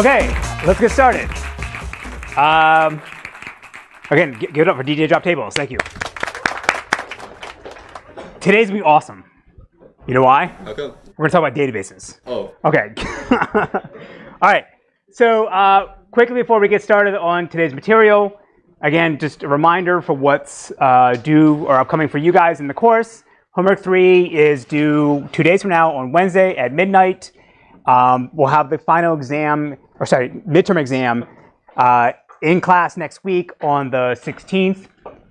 Okay, let's get started. Um, again, give it up for DJ Drop Tables. Thank you. Today's gonna be awesome. You know why? How come? We're gonna talk about databases. Oh, Okay. All right. So uh, quickly before we get started on today's material, again, just a reminder for what's uh, due or upcoming for you guys in the course. Homework three is due two days from now on Wednesday at midnight. Um, we'll have the final exam, or sorry, midterm exam uh, in class next week on the 16th,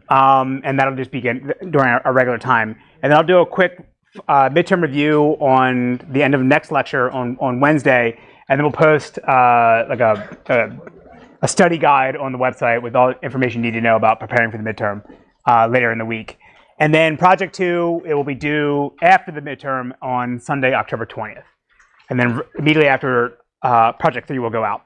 um, and that'll just begin during our, our regular time. And then I'll do a quick uh, midterm review on the end of next lecture on, on Wednesday, and then we'll post uh, like a, a, a study guide on the website with all the information you need to know about preparing for the midterm uh, later in the week. And then project two, it will be due after the midterm on Sunday, October 20th. And then immediately after uh, project three will go out.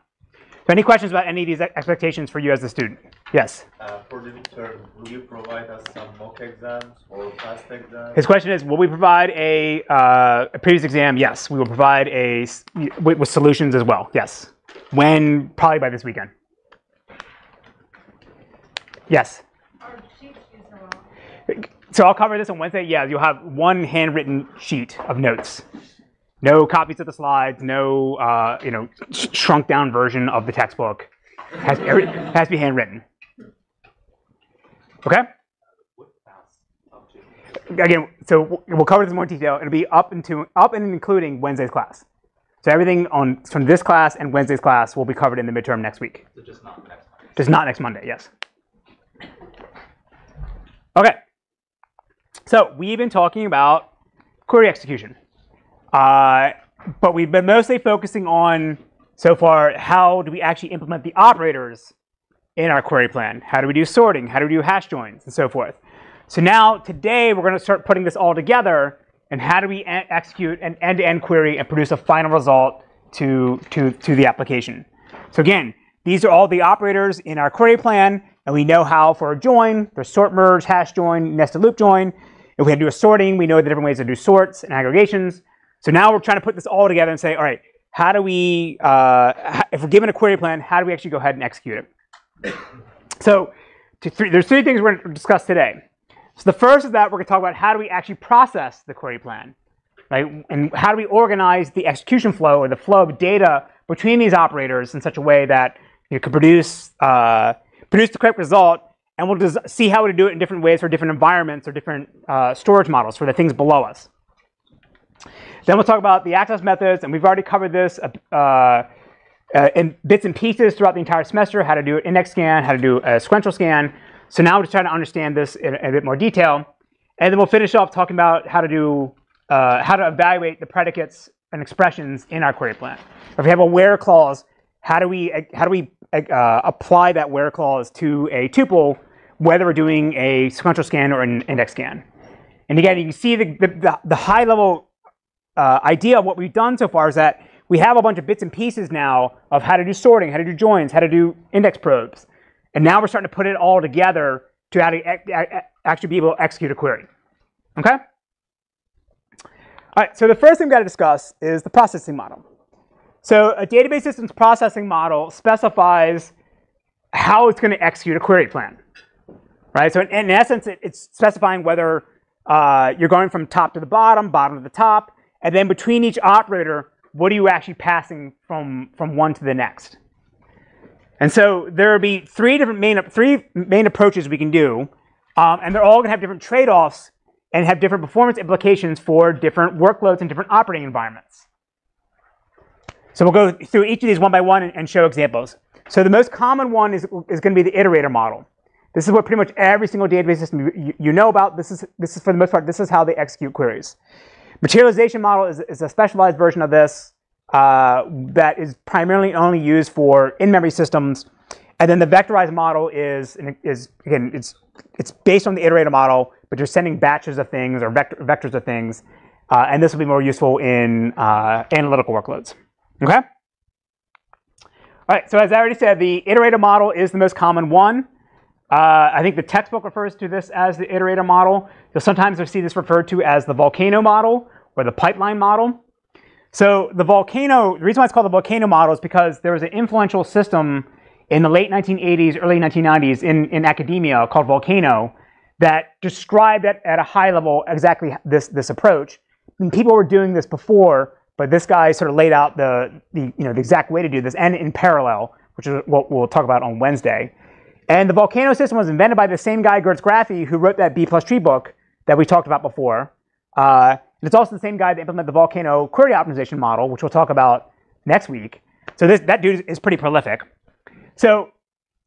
So any questions about any of these expectations for you as a student? Yes. Uh, for the midterm, will you provide us some mock exams or past exams? His question is, will we provide a, uh, a previous exam? Yes, we will provide a, with, with solutions as well. Yes. When? Probably by this weekend. Yes. Our sheet is around. So I'll cover this on Wednesday. Yeah, you'll have one handwritten sheet of notes. No copies of the slides. No, uh, you know, sh- shrunk down version of the textbook. Has, has to be handwritten. Okay. Again, so we'll cover this in more detail. It'll be up into up and including Wednesday's class. So everything on from this class and Wednesday's class will be covered in the midterm next week. So just not next time. Just not next Monday, yes. Okay. So we've been talking about query execution. Uh, but we've been mostly focusing on, so far, how do we actually implement the operators in our query plan? How do we do sorting? How do we do hash joins and so forth? So now, today, we're going to start putting this all together and how do we execute an end-to-end query and produce a final result to, to, to the application. So again, these are all the operators in our query plan, and we know how for a join, there's sort merge, hash join, nested loop join. If we had to do a sorting, we know the different ways to do sorts and aggregations. So now we're trying to put this all together and say, all right, how do we, uh, if we're given a query plan, how do we actually go ahead and execute it? So to three, there's three things we're going to discuss today. So the first is that we're going to talk about how do we actually process the query plan, right? And how do we organize the execution flow or the flow of data between these operators in such a way that you can produce uh, produce the correct result, and we'll just see how to do it in different ways for different environments or different uh, storage models for the things below us. Then we'll talk about the access methods, and we've already covered this uh, uh, in bits and pieces throughout the entire semester, how to do an index scan, how to do a sequential scan. So now we're just trying to understand this in, in a bit more detail. And then we'll finish off talking about how to do, uh, how to evaluate the predicates and expressions in our query plan. If we have a where clause, how do we, how do we uh, apply that where clause to a tuple, whether we're doing a sequential scan or an index scan? And again, you can see the, the, the, the high level uh, idea of what we've done so far is that we have a bunch of bits and pieces now of how to do sorting, how to do joins, how to do index probes. And now we're starting to put it all together to how to ac- ac- actually be able to execute a query. Okay? All right, so the first thing we've got to discuss is the processing model. So a database systems processing model specifies how it's going to execute a query plan. Right? So in, in essence, it, it's specifying whether uh, you're going from top to the bottom, bottom to the top, and then between each operator, what are you actually passing from, from one to the next? And so there will be three different main three main approaches we can do, um, and they're all going to have different trade-offs and have different performance implications for different workloads and different operating environments. So we'll go through each of these one by one and, and show examples. So the most common one is, is going to be the iterator model. This is what pretty much every single database system you, you know about. This is, this is, for the most part, this is how they execute queries. Materialization model is, is a specialized version of this uh, that is primarily only used for in-memory systems. And then the vectorized model is, is again, it's, it's based on the iterator model, but you're sending batches of things or vector, vectors of things. Uh, and this will be more useful in uh, analytical workloads. Okay? All right, so as I already said, the iterator model is the most common one. Uh, I think the textbook refers to this as the iterator model. You'll sometimes see this referred to as the volcano model or the pipeline model. So the volcano, the reason why it's called the volcano model is because there was an influential system in the late 1980s, early 1990s in, in academia called Volcano that described at, at a high level exactly this, this approach. And people were doing this before, but this guy sort of laid out the, the, you know, the exact way to do this and in parallel, which is what we'll talk about on Wednesday. And the volcano system was invented by the same guy, Goetz Graefe, who wrote that B plus tree book that we talked about before. Uh, and it's also the same guy that implemented the volcano query optimization model, which we'll talk about next week. So this, that dude is pretty prolific. So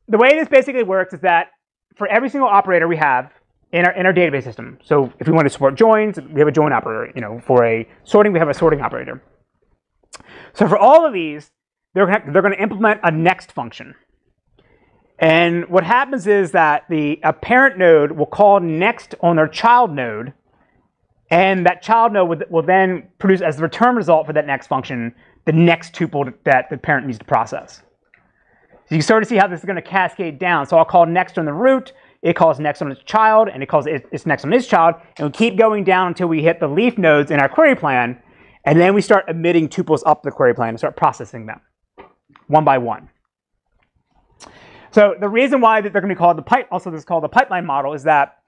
the way this basically works is that for every single operator we have in our, in our database system, so if we want to support joins, we have a join operator. You know, for a sorting, we have a sorting operator. So for all of these, they're they're going to implement a next function. And what happens is that the a parent node will call next on their child node, and that child node will, will then produce as the return result for that next function the next tuple that the parent needs to process. So you start to see how this is going to cascade down. So I'll call next on the root, it calls next on its child, and it calls it, it's next on its child, and we keep going down until we hit the leaf nodes in our query plan, and then we start emitting tuples up the query plan and start processing them one by one. So the reason why they're going to be called the pipe, also this is called the pipeline model, is that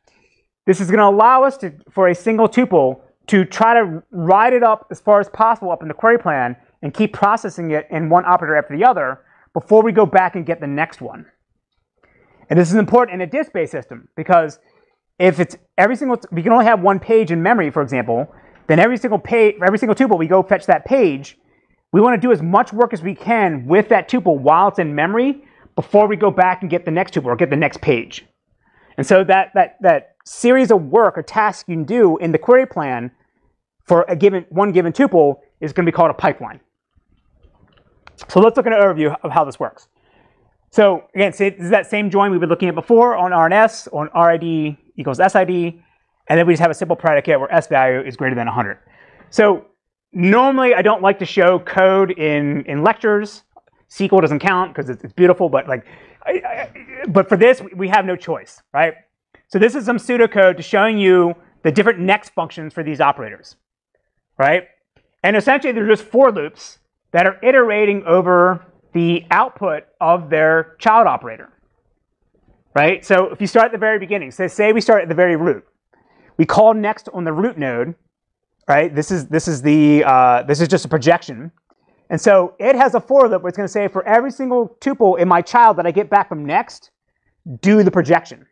this is going to allow us to, for a single tuple, to try to ride it up as far as possible up in the query plan and keep processing it in one operator after the other before we go back and get the next one. And this is important in a disk-based system because if it's every single, we can only have one page in memory, for example, then every single page, every single tuple, we go fetch that page. We want to do as much work as we can with that tuple while it's in memory before we go back and get the next tuple or get the next page. And so that, that, that series of work or tasks you can do in the query plan for a given, one given tuple is going to be called a pipeline. So let's look at an overview of how this works. So again, this is that same join we've been looking at before on RNS, on RID equals SID, and then we just have a simple predicate where S value is greater than 100. So normally I don't like to show code in, in lectures. SQL doesn't count because it's, it's, beautiful, but like, I, I, but for this, we have no choice, right? So this is some pseudocode to showing you the different next functions for these operators, right? And essentially, they're just for loops that are iterating over the output of their child operator. Right? So if you start at the very beginning, so say we start at the very root. We call next on the root node, right? This is this is the uh, this is just a projection. And so it has a for loop where it's going to say for every single tuple in my child that I get back from next, do the projection.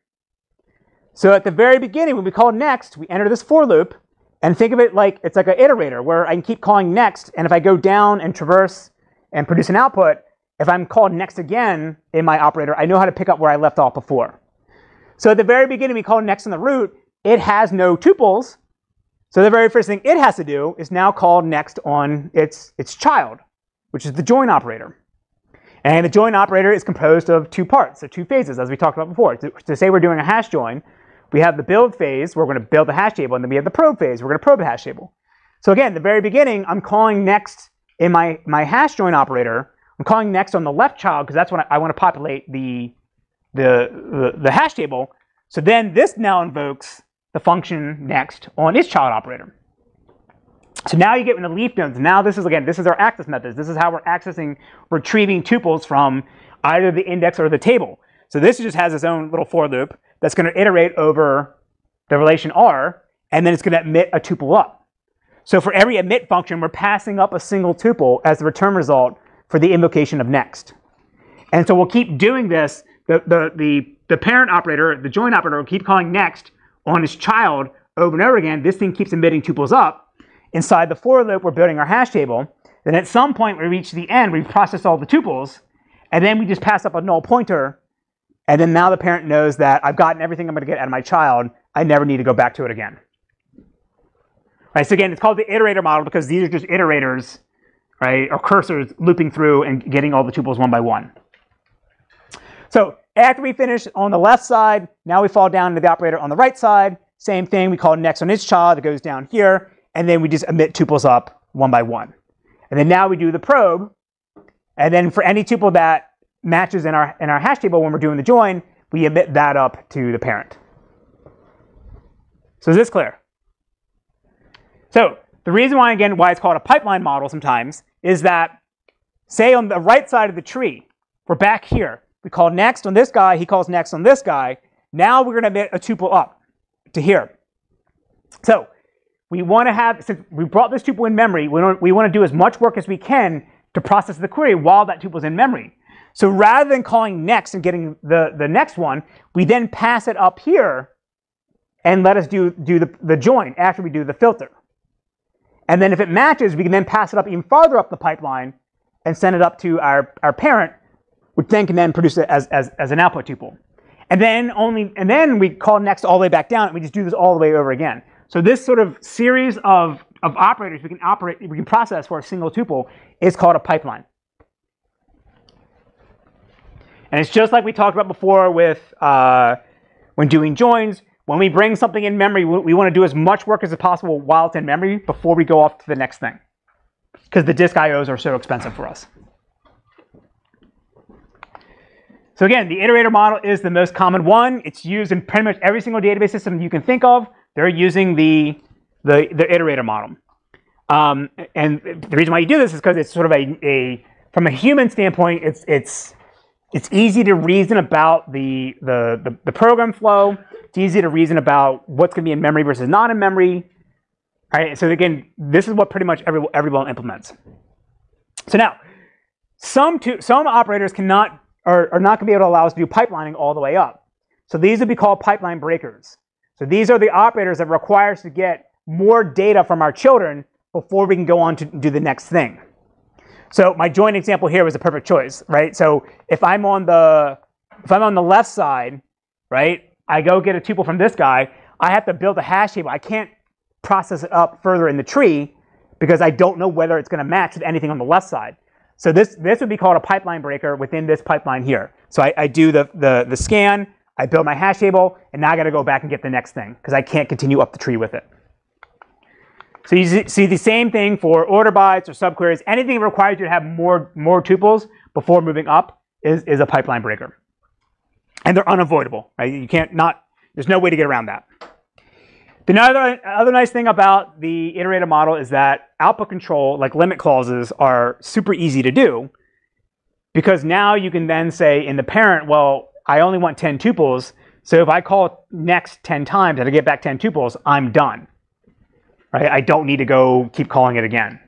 So at the very beginning, when we call next, we enter this for loop, and think of it like it's like an iterator where I can keep calling next, and if I go down and traverse and produce an output, if I'm called next again in my operator, I know how to pick up where I left off before. So at the very beginning, we call next in the root. It has no tuples. So the very first thing it has to do is now call next on its, its child, which is the join operator. And the join operator is composed of two parts, so two phases, as we talked about before. To, to say we're doing a hash join, we have the build phase, where we're going to build the hash table, and then we have the probe phase, where we're going to probe the hash table. So again, the very beginning, I'm calling next in my, my hash join operator. I'm calling next on the left child because that's when I, I want to populate the, the, the, the hash table. So then this now invokes the function next on its child operator. So now you get in the leaf nodes. Now this is, again, this is our access methods. This is how we're accessing, retrieving tuples from either the index or the table. So this just has its own little for loop that's going to iterate over the relation R, and then it's going to emit a tuple up. So for every emit function, we're passing up a single tuple as the return result for the invocation of next. And so we'll keep doing this. The, the, the, the parent operator, the join operator, will keep calling next on its child over and over again. This thing keeps emitting tuples up. Inside the for loop, we're building our hash table. Then at some point, we reach the end, we process all the tuples, and then we just pass up a null pointer and then now the parent knows that I've gotten everything I'm going to get out of my child. I never need to go back to it again. Right, so again, it's called the iterator model because these are just iterators, right, or cursors looping through and getting all the tuples one by one. So after we finish on the left side, now we fall down to the operator on the right side. Same thing, we call next on its child, it goes down here, and then we just emit tuples up one by one. And then now we do the probe, and then for any tuple that matches in our, in our hash table when we're doing the join, we emit that up to the parent. So is this clear? So the reason why, again, why it's called a pipeline model sometimes is that, say on the right side of the tree, we're back here. We call next on this guy, he calls next on this guy. Now we're going to emit a tuple up to here. So we want to have, since we brought this tuple in memory, we, we want to do as much work as we can to process the query while that tuple is in memory. So rather than calling next and getting the, the next one, we then pass it up here and let us do, do the, the join after we do the filter. And then if it matches, we can then pass it up even farther up the pipeline and send it up to our, our parent, which then can then produce it as, as, as an output tuple. And then only and then we call next all the way back down and we just do this all the way over again. So this sort of series of, of operators we can operate we can process for a single tuple is called a pipeline. And it's just like we talked about before with uh, when doing joins. When we bring something in memory, we, we want to do as much work as possible while it's in memory before we go off to the next thing. Because the disk IOs are so expensive for us. So again, the iterator model is the most common one. It's used in pretty much every single database system you can think of. They're using the, the, the iterator model. Um, and the reason why you do this is because it's sort of a, a, from a human standpoint, it's, it's, it's easy to reason about the, the, the, the program flow. It's easy to reason about what's going to be in memory versus not in memory. All right, so again, this is what pretty much every, everyone implements. So now, some, two, some operators cannot are, are not going to be able to allow us to do pipelining all the way up. So these would be called pipeline breakers. So these are the operators that require us to get more data from our children before we can go on to do the next thing. So my join example here was a perfect choice, right? So if I'm on the if I'm on the left side, right, I go get a tuple from this guy, I have to build a hash table. I can't process it up further in the tree because I don't know whether it's going to match with anything on the left side. So this, this would be called a pipeline breaker within this pipeline here. So I, I do the, the, the scan, I build my hash table, and now I got to go back and get the next thing because I can't continue up the tree with it. So you see the same thing for order bys or subqueries. Anything that requires you to have more, more tuples before moving up is, is a pipeline breaker. And they're unavoidable, right? You can't not, there's no way to get around that. The other, other nice thing about the iterator model is that output control, like limit clauses, are super easy to do because now you can then say in the parent, well, I only want 10 tuples, so if I call next 10 times and I get back 10 tuples, I'm done. Right? I don't need to go keep calling it again.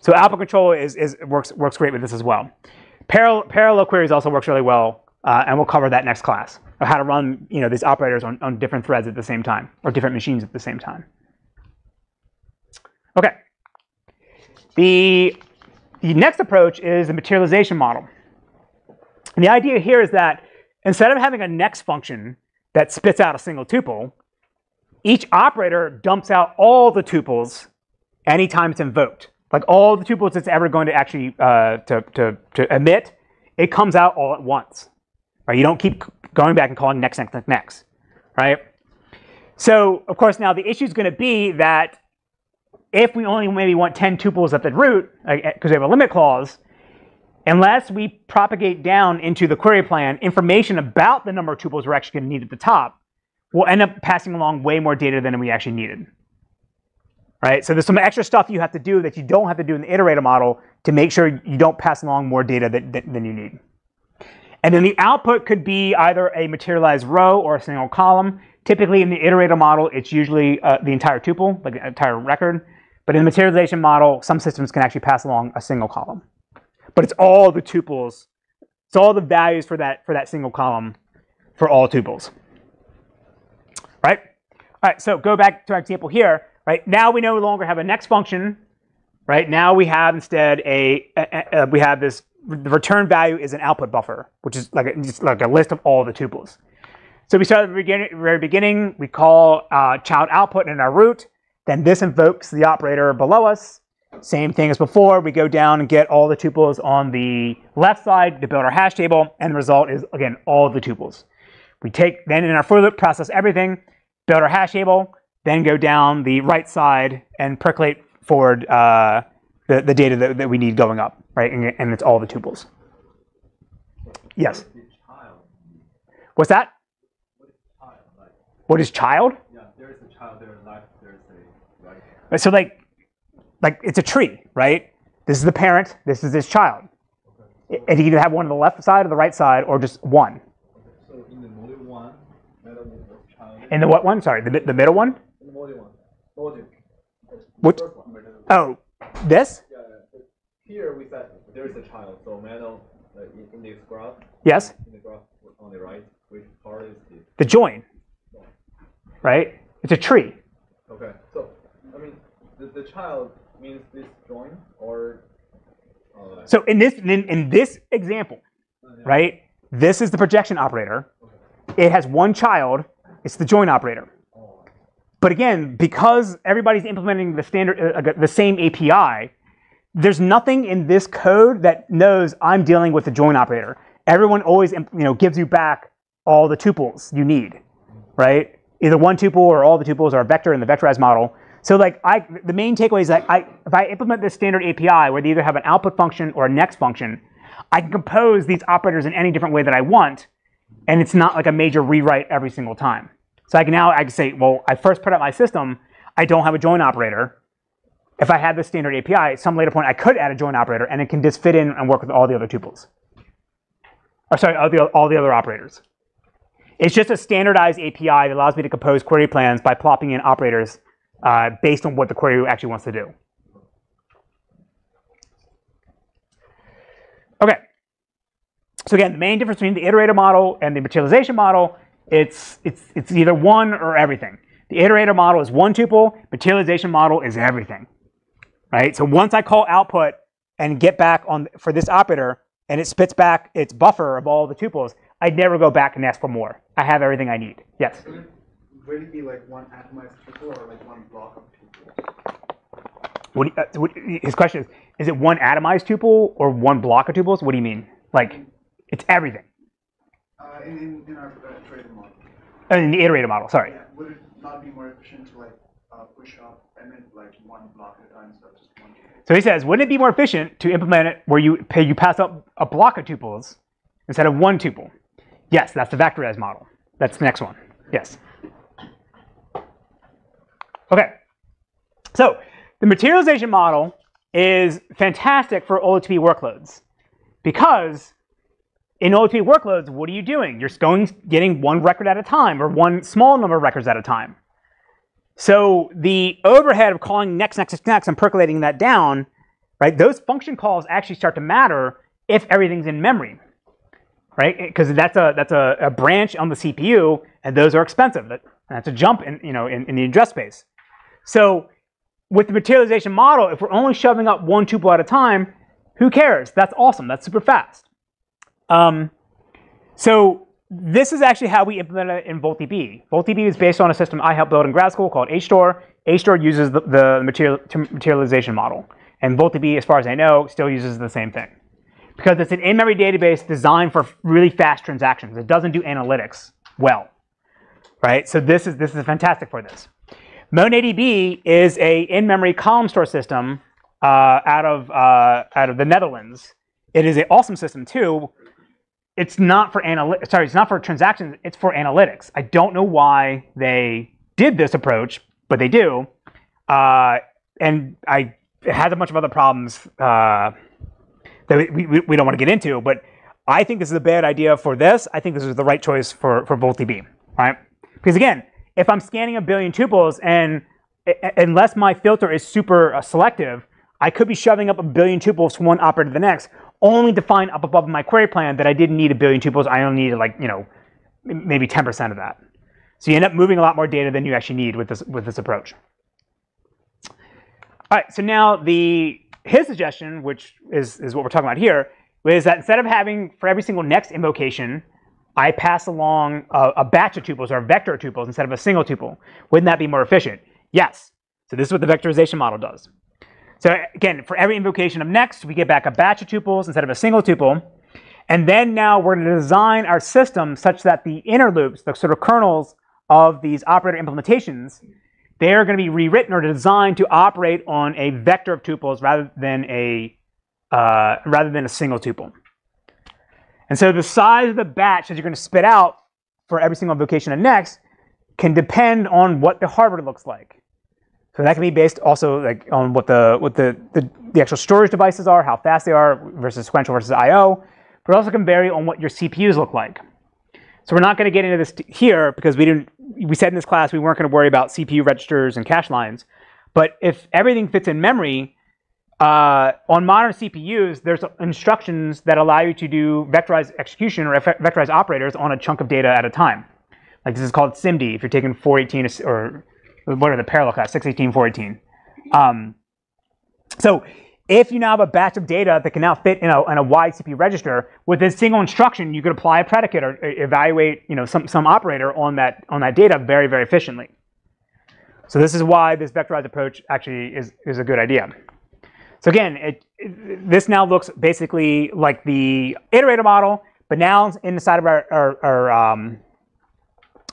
So output control is, is works works great with this as well. Parallel, parallel queries also works really well, uh, and we'll cover that next class of how to run you know these operators on, on different threads at the same time or different machines at the same time. Okay. The, the next approach is the materialization model. And the idea here is that instead of having a next function that spits out a single tuple, each operator dumps out all the tuples anytime it's invoked. Like all the tuples it's ever going to actually uh, to, to, to emit, it comes out all at once. Right? You don't keep going back and calling next, next, next, next, right? So, of course, now the issue is going to be that if we only maybe want 10 tuples at the root, because we have a limit clause, unless we propagate down into the query plan information about the number of tuples we're actually going to need at the top, we'll end up passing along way more data than we actually needed. Right? So there's some extra stuff you have to do that you don't have to do in the iterator model to make sure you don't pass along more data that, that, than you need. And then the output could be either a materialized row or a single column. Typically in the iterator model, it's usually uh, the entire tuple, like the entire record. But in the materialization model, some systems can actually pass along a single column. But it's all the tuples. It's all the values for that, for that single column for all tuples. Right? All right, so go back to our example here. Right now we no longer have a next function. Right now we have instead a, a, a we have this the return value is an output buffer, which is like a, just like a list of all the tuples. So we start at the beginning, very beginning. We call uh, child output in our root. Then this invokes the operator below us. Same thing as before. We go down and get all the tuples on the left side to build our hash table, and the result is again all the tuples. We take then in our for loop process everything, build our hash table, then go down the right side and percolate forward uh, the, the data that, that we need going up right? And, and it's all the tuples. Yes. What's that? What is child? Yeah, there is a child, there is life, there is a right. So like, like it's a tree, right? This is the parent. This is this child. And you either have one on the left side or the right side, or just one. So in the module one, middle child. And the what one? Sorry, the, the middle one. In the module one, module. What? First one, middle. Oh, this? Yeah, yeah. Here we said there is a child. So middle uh, in, in this graph, Yes. in the graph on the right, which part is the The join, right? It's a tree. Okay. So I mean, the, the child means this join or. Uh, So in this in, in this example, right? This is the projection operator. It has one child. It's the join operator. But again, because everybody's implementing the standard, uh, the same API, there's nothing in this code that knows I'm dealing with the join operator. Everyone always, you know, gives you back all the tuples you need, right? Either one tuple or all the tuples are a vector in the vectorized model. So like I, the main takeaway is that I, if I implement this standard API where they either have an output function or a next function, I can compose these operators in any different way that I want, and it's not like a major rewrite every single time. So I can now I can say, well, I first put out my system, I don't have a join operator. If I had the standard API, at some later point I could add a join operator, and it can just fit in and work with all the other tuples. Or sorry, all the, all the other operators. It's just a standardized API that allows me to compose query plans by plopping in operators uh, based on what the query actually wants to do. Okay. So again, the main difference between the iterator model and the materialization model, it's, it's, it's either one or everything. The iterator model is one tuple, materialization model is everything. Right? So once I call output and get back on for this operator and it spits back its buffer of all the tuples, I'd never go back and ask for more. I have everything I need. Yes. Will it be like one atomized tuple or like one block of tuples? What, you- uh, what, his question is: Is it one atomized tuple or one block of tuples? What do you mean? Like, it's everything. Uh, in, in, in our uh, trading model. Uh, In the iterator model, sorry. Yeah, would it not be more efficient to like uh, push up and then like one block at a time instead of just one tuple? So he says, wouldn't it be more efficient to implement it where you pay, you pass up a block of tuples instead of one tuple? Yes, that's the vectorized model. That's the next one. Yes. Okay. So the materialization model is fantastic for OLTP workloads because in OLTP workloads, what are you doing? You're going getting one record at a time or one small number of records at a time. So the overhead of calling next, next, next, next, and percolating that down, right? Those function calls actually start to matter if everything's in memory, right? Eh, because that's a that's a, a branch on the CPU, and those are expensive. That, that's a jump in you know in, in the address space. So with the materialization model, if we're only shoving up one tuple at a time, who cares? That's awesome. That's super fast. Um, so this is actually how we implemented it in VoltDB. VoltDB is based on a system I helped build in grad school called HStore. HStore uses the, the material, materialization model. And VoltDB, as far as I know, still uses the same thing. Because it's an in-memory database designed for really fast transactions. It doesn't do analytics well. Right? So this is, this is fantastic for this. MonetDB is a in-memory column store system uh, out, of, uh, out of the Netherlands. It is an awesome system too, it's not for analytics. Sorry, it's not for transactions. It's for analytics. I don't know why they did this approach, but they do. Uh, and I has a bunch of other problems uh, that we, we, we don't want to get into. But I think this is a bad idea for this. I think this is the right choice for for VoltDB, right? Because again, if I'm scanning a billion tuples and unless my filter is super uh, selective, I could be shoving up a billion tuples from one operator to the next, only to find up above my query plan that I didn't need a billion tuples. I only needed like you know maybe 10% of that. So you end up moving a lot more data than you actually need with this with this approach. All right, so now the his suggestion, which is, is what we're talking about here, is that instead of having for every single next invocation, I pass along a, a batch of tuples or a vector of tuples instead of a single tuple. Wouldn't that be more efficient? Yes. So this is what the vectorization model does. So again, for every invocation of next, we get back a batch of tuples instead of a single tuple. And then now we're going to design our system such that the inner loops, the sort of kernels of these operator implementations, they're going to be rewritten or designed to operate on a vector of tuples rather than a uh, rather than a single tuple. And so the size of the batch that you're going to spit out for every single invocation of next can depend on what the hardware looks like. So that can be based also like on what the what the, the, the actual storage devices are, how fast they are versus sequential versus I/O, but it also can vary on what your CPUs look like. So we're not going to get into this here because we didn't. We said in this class we weren't going to worry about CPU registers and cache lines. But if everything fits in memory, uh, on modern CPUs, there's instructions that allow you to do vectorized execution or vectorized operators on a chunk of data at a time. Like this is called SIMD if you're taking 418 or what are the parallel class, 618, 418. Um, so if you now have a batch of data that can now fit in a, in a wide CPU register, with a single instruction, you could apply a predicate or evaluate you know, some, some operator on that, on that data very, very efficiently. So this is why this vectorized approach actually is, is a good idea. So again, it, it, this now looks basically like the iterator model, but now inside of our, our, our um,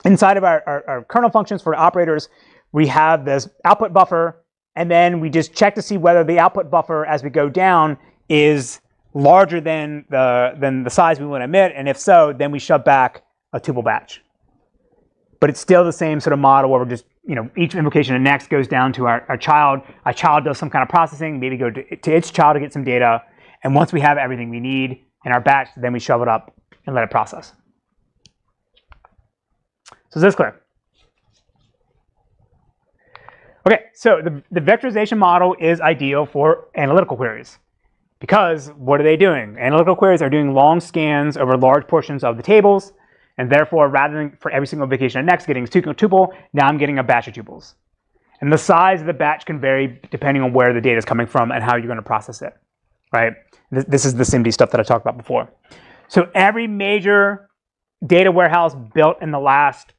inside of our, our, our kernel functions for operators, we have this output buffer, and then we just check to see whether the output buffer as we go down is larger than the, than the size we want to emit, and if so, then we shove back a tuple batch. But it's still the same sort of model where we're just, you know, each invocation of next goes down to our, our child. Our child does some kind of processing, maybe go to, to its child to get some data, and once we have everything we need in our batch, then we shove it up and let it process. So is this clear? Okay, so the, the vectorization model is ideal for analytical queries. Because what are they doing? Analytical queries are doing long scans over large portions of the tables, and therefore, rather than for every single vacation of next getting a tuple, now I'm getting a batch of tuples. And the size of the batch can vary depending on where the data is coming from and how you're going to process it, right? This, this is the SIMD stuff that I talked about before. So every major data warehouse built in the last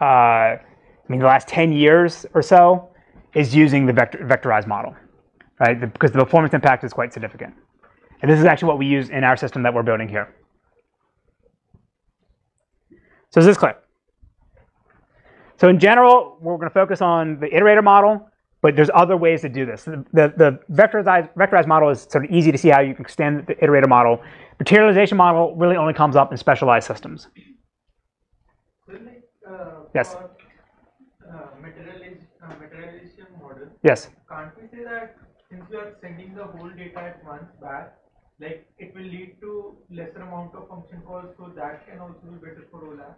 uh, I mean, the last 10 years or so is using the vector, vectorized model, right? The, because the performance impact is quite significant. And this is actually what we use in our system that we're building here. So is this clip. So in general, we're going to focus on the iterator model, but there's other ways to do this. The, the, the vectorized, vectorized model is sort of easy to see how you can extend the iterator model. Materialization model really only comes up in specialized systems. Uh, Yes. for, uh, uh, materialization model, Yes. can't we say that since we are sending the whole data at once back, like it will lead to lesser amount of function calls, so that can also be better for OLAP?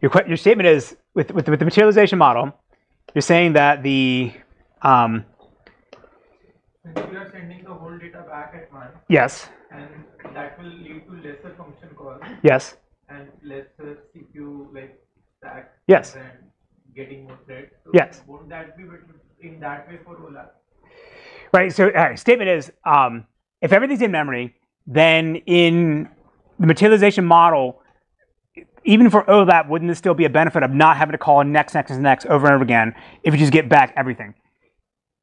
Your, your statement is with, with, with the materialization model, you're saying that the um, Since we are sending the whole data back at once, yes, and that will lead to lesser function calls yes, and lesser CPU like stack. Yes. And getting more threads. So Yes. Won't that be better in that way for OLAP? Right. So statement is um, if everything's in memory, then in the materialization model, even for OLAP, wouldn't this still be a benefit of not having to call next, next, and next over and over again if you just get back everything?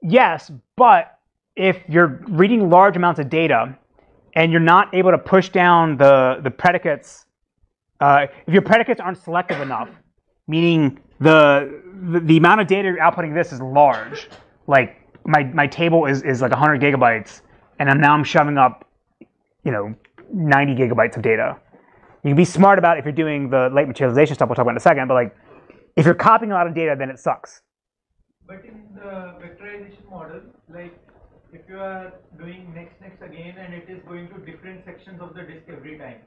Yes, but if you're reading large amounts of data and you're not able to push down the, the predicates, uh, if your predicates aren't selective enough, meaning the, the, the amount of data you're outputting this is large, like my, my table is, is like 100 gigabytes, and I'm, now I'm shoving up, you know, 90 gigabytes of data. You can be smart about if you're doing the late materialization stuff we'll talk about in a second, but like if you're copying a lot of data, then it sucks. But in the vectorization model, like if you are doing next next again and it is going to different sections of the disk every time.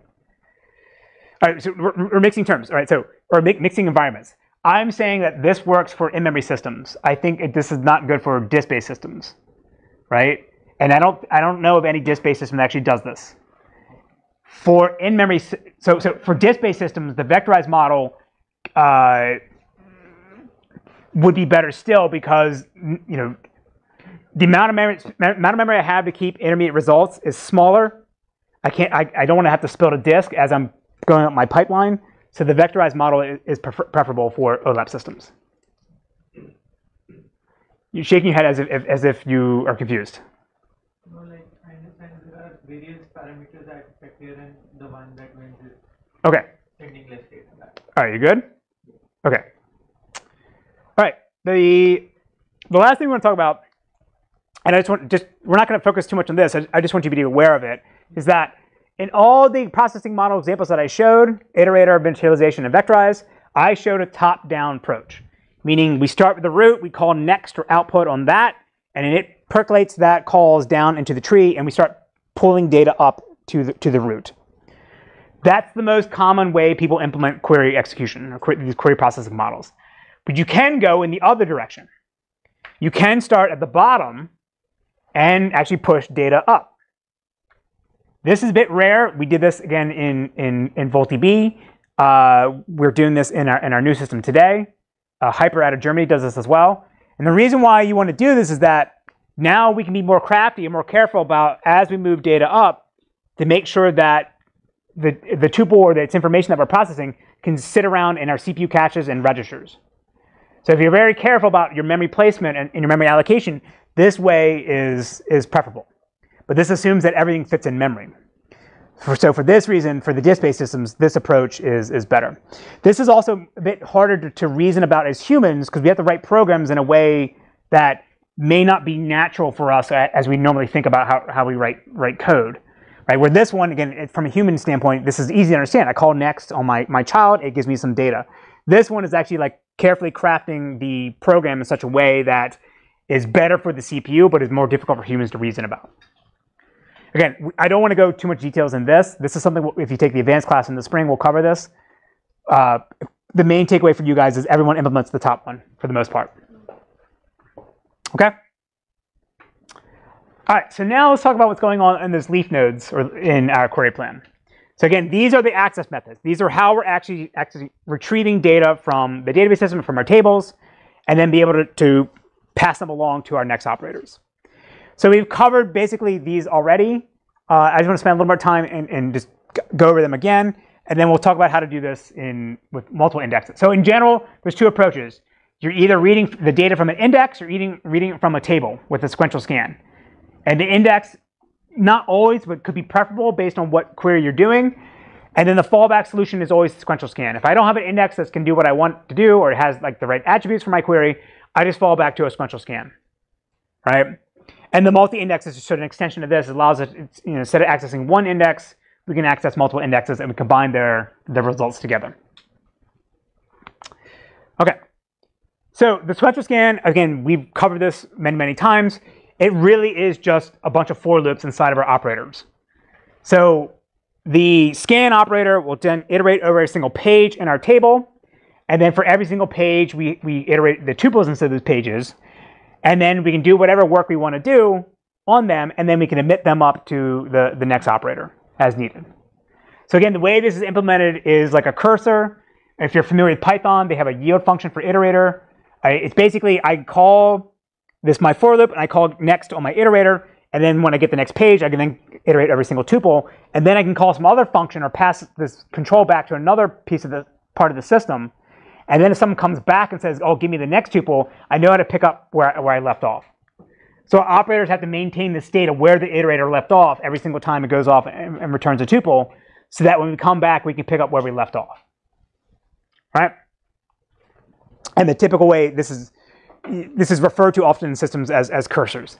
All right, so we're, we're mixing terms. All right, so or mi- mixing environments. I'm saying that this works for in-memory systems. I think it, this is not good for disk-based systems, right? And I don't, I don't know of any disk-based system that actually does this. For in-memory, so so for disk-based systems, the vectorized model uh, would be better still because you know the amount of memory, amount of memory I have to keep intermediate results is smaller. I can't, I, I don't want to have to spill to disk as I'm going up my pipeline. So the vectorized model is, prefer, preferable for OLAP systems. You're shaking your head as if, as if you are confused. Know, like I understand there are various parameters that affect here and the one that wins is Okay. sending less data back. All right, you good? Okay. All right. The the last thing we want to talk about, and I just want just we're not going to focus too much on this. I, I just want you to be aware of it. Is that in all the processing model examples that I showed, iterator, visualization, and vectorize, I showed a top-down approach, meaning we start with the root, we call next or output on that, and it percolates that calls down into the tree, and we start pulling data up to the, to the root. That's the most common way people implement query execution or que- these query processing models. But you can go in the other direction. You can start at the bottom and actually push data up. This is a bit rare. We did this again in, in, in VoltDB. Uh, we're doing this in our, in our new system today. Uh, HyPer out of Germany does this as well. And the reason why you want to do this is that now we can be more crafty and more careful about as we move data up to make sure that the, the tuple or its information that we're processing can sit around in our CPU caches and registers. So if you're very careful about your memory placement and, and your memory allocation, this way is, is preferable. But this assumes that everything fits in memory. For, so for this reason, for the disk-based systems, this approach is, is better. This is also a bit harder to, to reason about as humans because we have to write programs in a way that may not be natural for us as we normally think about how, how we write, write code. Right, where this one, again, from a human standpoint, this is easy to understand. I call next on my, my child, it gives me some data. This one is actually like carefully crafting the program in such a way that is better for the CPU, but is more difficult for humans to reason about. Again, I don't want to go too much details in this. This is something, if you take the advanced class in the spring, we'll cover this. Uh, the main takeaway for you guys is everyone implements the top one for the most part. Okay? All right, so now let's talk about what's going on in those leaf nodes or in our query plan. So again, these are the access methods. These are how we're actually, actually retrieving data from the database system, from our tables, and then be able to, to pass them along to our next operators. So we've covered basically these already. Uh, I just want to spend a little more time and, and just go over them again, and then we'll talk about how to do this in with multiple indexes. So in general, there's two approaches. You're either reading the data from an index or reading, reading it from a table with a sequential scan. And the index, not always, but could be preferable based on what query you're doing. And then the fallback solution is always sequential scan. If I don't have an index that can do what I want to do or it has like the right attributes for my query, I just fall back to a sequential scan, right? And the multi-index is sort of an extension of this. It allows us, you know, instead of accessing one index, we can access multiple indexes and we combine their, their results together. Okay, so the sequential scan, again, we've covered this many, many times. It really is just a bunch of for loops inside of our operators. So the scan operator will then iterate over a single page in our table. And then for every single page, we, we iterate the tuples instead of those pages. And then we can do whatever work we want to do on them, and then we can emit them up to the, the next operator as needed. So again, the way this is implemented is like a cursor. If you're familiar with Python, they have a yield function for iterator. I, it's basically I call this my for loop, and I call next on my iterator, and then when I get the next page, I can then iterate every single tuple, and then I can call some other function or pass this control back to another piece of the part of the system. And then if someone comes back and says, oh, give me the next tuple, I know how to pick up where, where I left off. So operators have to maintain the state of where the iterator left off every single time it goes off and, and returns a tuple, so that when we come back, we can pick up where we left off. Right? And the typical way this is this is referred to often in systems as, as cursors.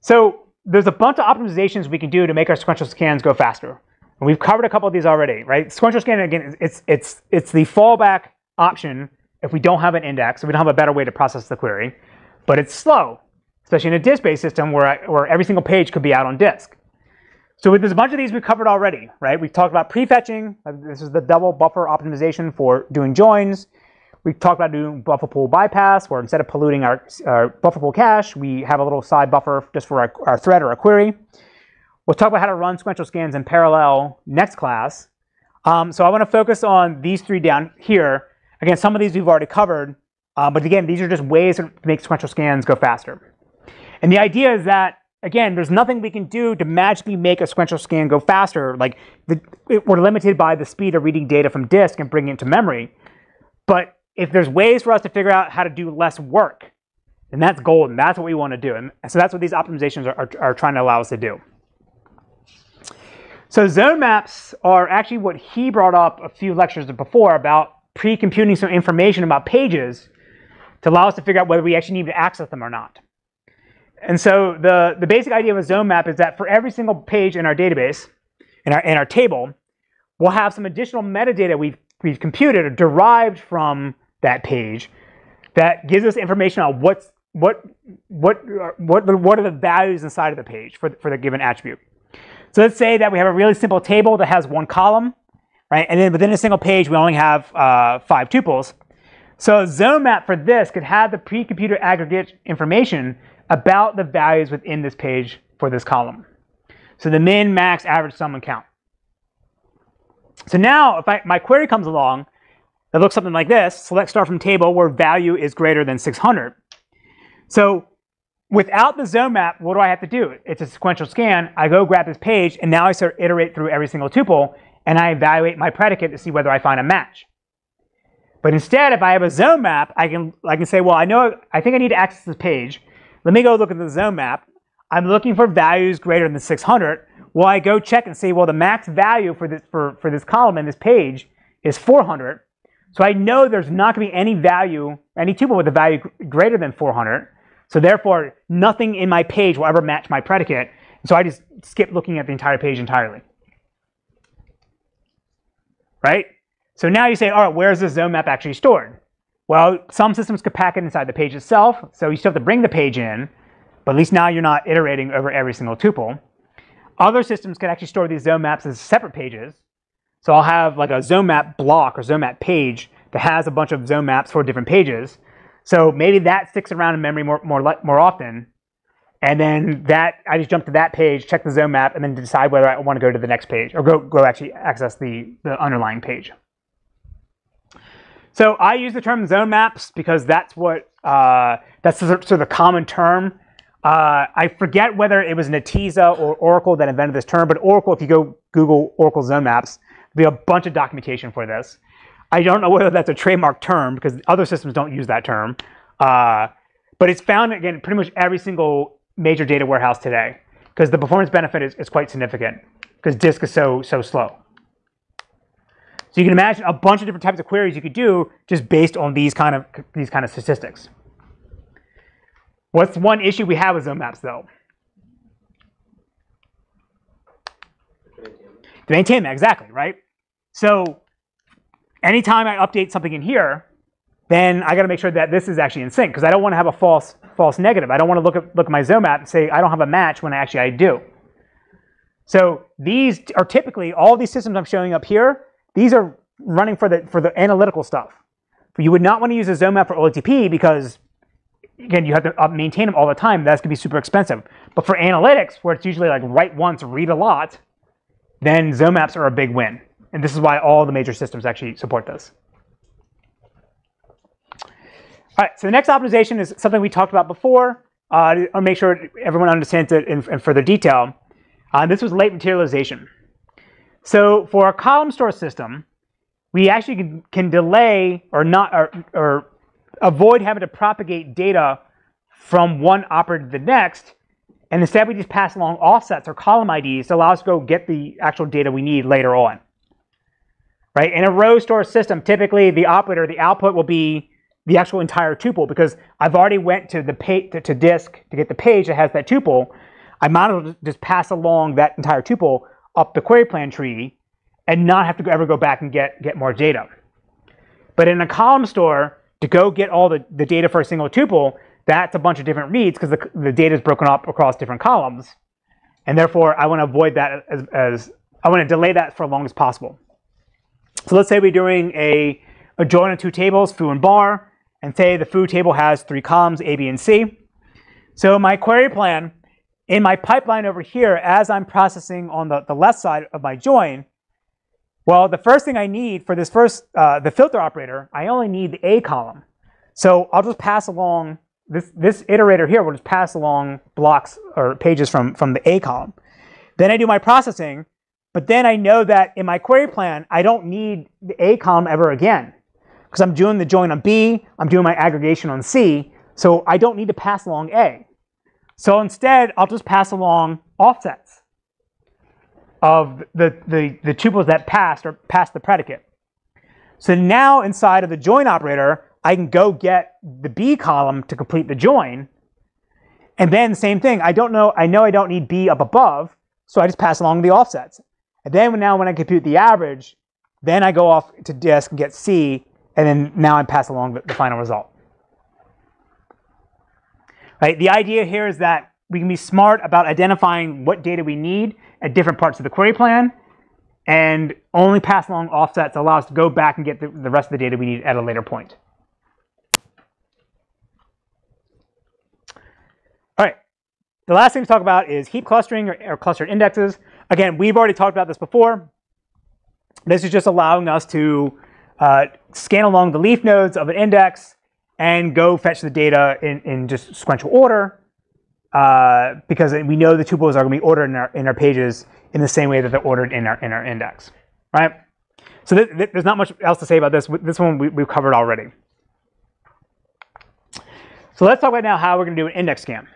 So there's a bunch of optimizations we can do to make our sequential scans go faster. And we've covered a couple of these already, right? Sequential scanning, again, it's, it's, it's the fallback option if we don't have an index, if we don't have a better way to process the query, but it's slow, especially in a disk-based system where, where every single page could be out on disk. So there's a bunch of these we've covered already, right? We've talked about prefetching. Uh, this is the double buffer optimization for doing joins. We talked about doing buffer pool bypass, where instead of polluting our, our buffer pool cache, we have a little side buffer just for our, our thread or our query. We'll talk about how to run sequential scans in parallel next class. Um, so I want to focus on these three down here. Again, some of these we've already covered, uh, but again, these are just ways to make sequential scans go faster. And the idea is that, again, there's nothing we can do to magically make a sequential scan go faster. Like the, it, we're limited by the speed of reading data from disk and bringing it to memory. But if there's ways for us to figure out how to do less work, then that's golden. That's what we want to do. And so that's what these optimizations are, are, are trying to allow us to do. So zone maps are actually what he brought up a few lectures before about pre-computing some information about pages to allow us to figure out whether we actually need to access them or not. And so the, the basic idea of a zone map is that for every single page in our database, in our, in our table, we'll have some additional metadata we've we've computed or derived from that page that gives us information on what's what what what what are the values inside of the page for for the given attribute. So let's say that we have a really simple table that has one column, right? And then within a single page, we only have uh, five tuples. So a zone map for this could have the pre-computer aggregate information about the values within this page for this column. So the min, max, average, sum, and count. So now if I, my query comes along, it looks something like this, select star from table where value is greater than 600. So without the zone map, what do I have to do? It's a sequential scan. I go grab this page, and now I start iterate through every single tuple, and I evaluate my predicate to see whether I find a match. But instead, if I have a zone map, I can I can say, well, I know I think I need to access this page. Let me go look at the zone map. I'm looking for values greater than 600. Well, I go check and say, well, the max value for this for, for this column in this page is 400. So I know there's not going to be any value, any tuple with a value greater than 400. So therefore, nothing in my page will ever match my predicate. So I just skip looking at the entire page entirely. Right? So now you say, all right, where is this zone map actually stored? Well, some systems could pack it inside the page itself, so you still have to bring the page in, but at least now you're not iterating over every single tuple. Other systems could actually store these zone maps as separate pages. So I'll have like a zone map block or zone map page that has a bunch of zone maps for different pages. So maybe that sticks around in memory more, more, more often. And then that, I just jump to that page, check the zone map, and then decide whether I want to go to the next page or go, go actually access the, the underlying page. So I use the term zone maps because that's what, uh, that's sort of the common term. Uh, I forget whether it was Netezza or Oracle that invented this term, but Oracle, if you go Google Oracle zone maps, there'll be a bunch of documentation for this. I don't know whether that's a trademark term because other systems don't use that term. Uh, but it's found, again, pretty much every single major data warehouse today because the performance benefit is, is quite significant because disk is so, so slow. So you can imagine a bunch of different types of queries you could do just based on these kind of, these kind of statistics. What's one issue we have with zone maps, though? To maintain that, exactly, right? So anytime I update something in here, then I got to make sure that this is actually in sync because I don't want to have a false false negative. I don't want to look at look at my zone map and say I don't have a match when I actually I do. So these are typically all these systems I'm showing up here. These are running for the for the analytical stuff. You would not want to use a zone map for OLTP because again you have to uh, maintain them all the time. That's gonna be super expensive. But for analytics, where it's usually like write once, read a lot, then zone maps are a big win. And this is why all the major systems actually support this. All right, so the next optimization is something we talked about before. Uh, to make sure everyone understands it in, in further detail. Uh, this was late materialization. So for a column store system, we actually can, can delay or not or, or avoid having to propagate data from one operator to the next and instead we just pass along offsets or column IDs to allow us to go get the actual data we need later on right? In a row store system, typically the operator, the output will be the actual entire tuple because I've already went to the page to, to disk to get the page that has that tuple. I might as well just pass along that entire tuple up the query plan tree and not have to ever go back and get, get more data. But in a column store, to go get all the, the data for a single tuple, that's a bunch of different reads because the, the data is broken up across different columns. And therefore, I want to avoid that as, as I want to delay that for as long as possible. So let's say we're doing a, a join of two tables, foo and bar, and say the foo table has three columns, A, B, and C. So my query plan, in my pipeline over here, as I'm processing on the, the left side of my join, well, the first thing I need for this first, uh, the filter operator, I only need the A column. So I'll just pass along, this, this iterator here will just pass along blocks or pages from, from the A column. Then I do my processing, but then I know that in my query plan, I don't need the A column ever again because I'm doing the join on B, I'm doing my aggregation on C, so I don't need to pass along A. So instead, I'll just pass along offsets of the, the, the tuples that passed or passed the predicate. So now inside of the join operator, I can go get the B column to complete the join. And then same thing, I don't know, I know I don't need B up above, so I just pass along the offsets. And then now when I compute the average, Then I go off to disk and get C, and then now I pass along the, the final result. Right? The idea here is that we can be smart about identifying what data we need at different parts of the query plan, and only pass along offsets allow us to go back and get the, the rest of the data we need at a later point. All right. The last thing to talk about is heap clustering or, or clustered indexes. Again, we've already talked about this before. This is just allowing us to uh, scan along the leaf nodes of an index and go fetch the data in, in just sequential order uh, because we know the tuples are going to be ordered in our, in our pages in the same way that they're ordered in our, in our index, right? So th th there's not much else to say about this. This one we, we've covered already. So let's talk about now how we're going to do an index scan.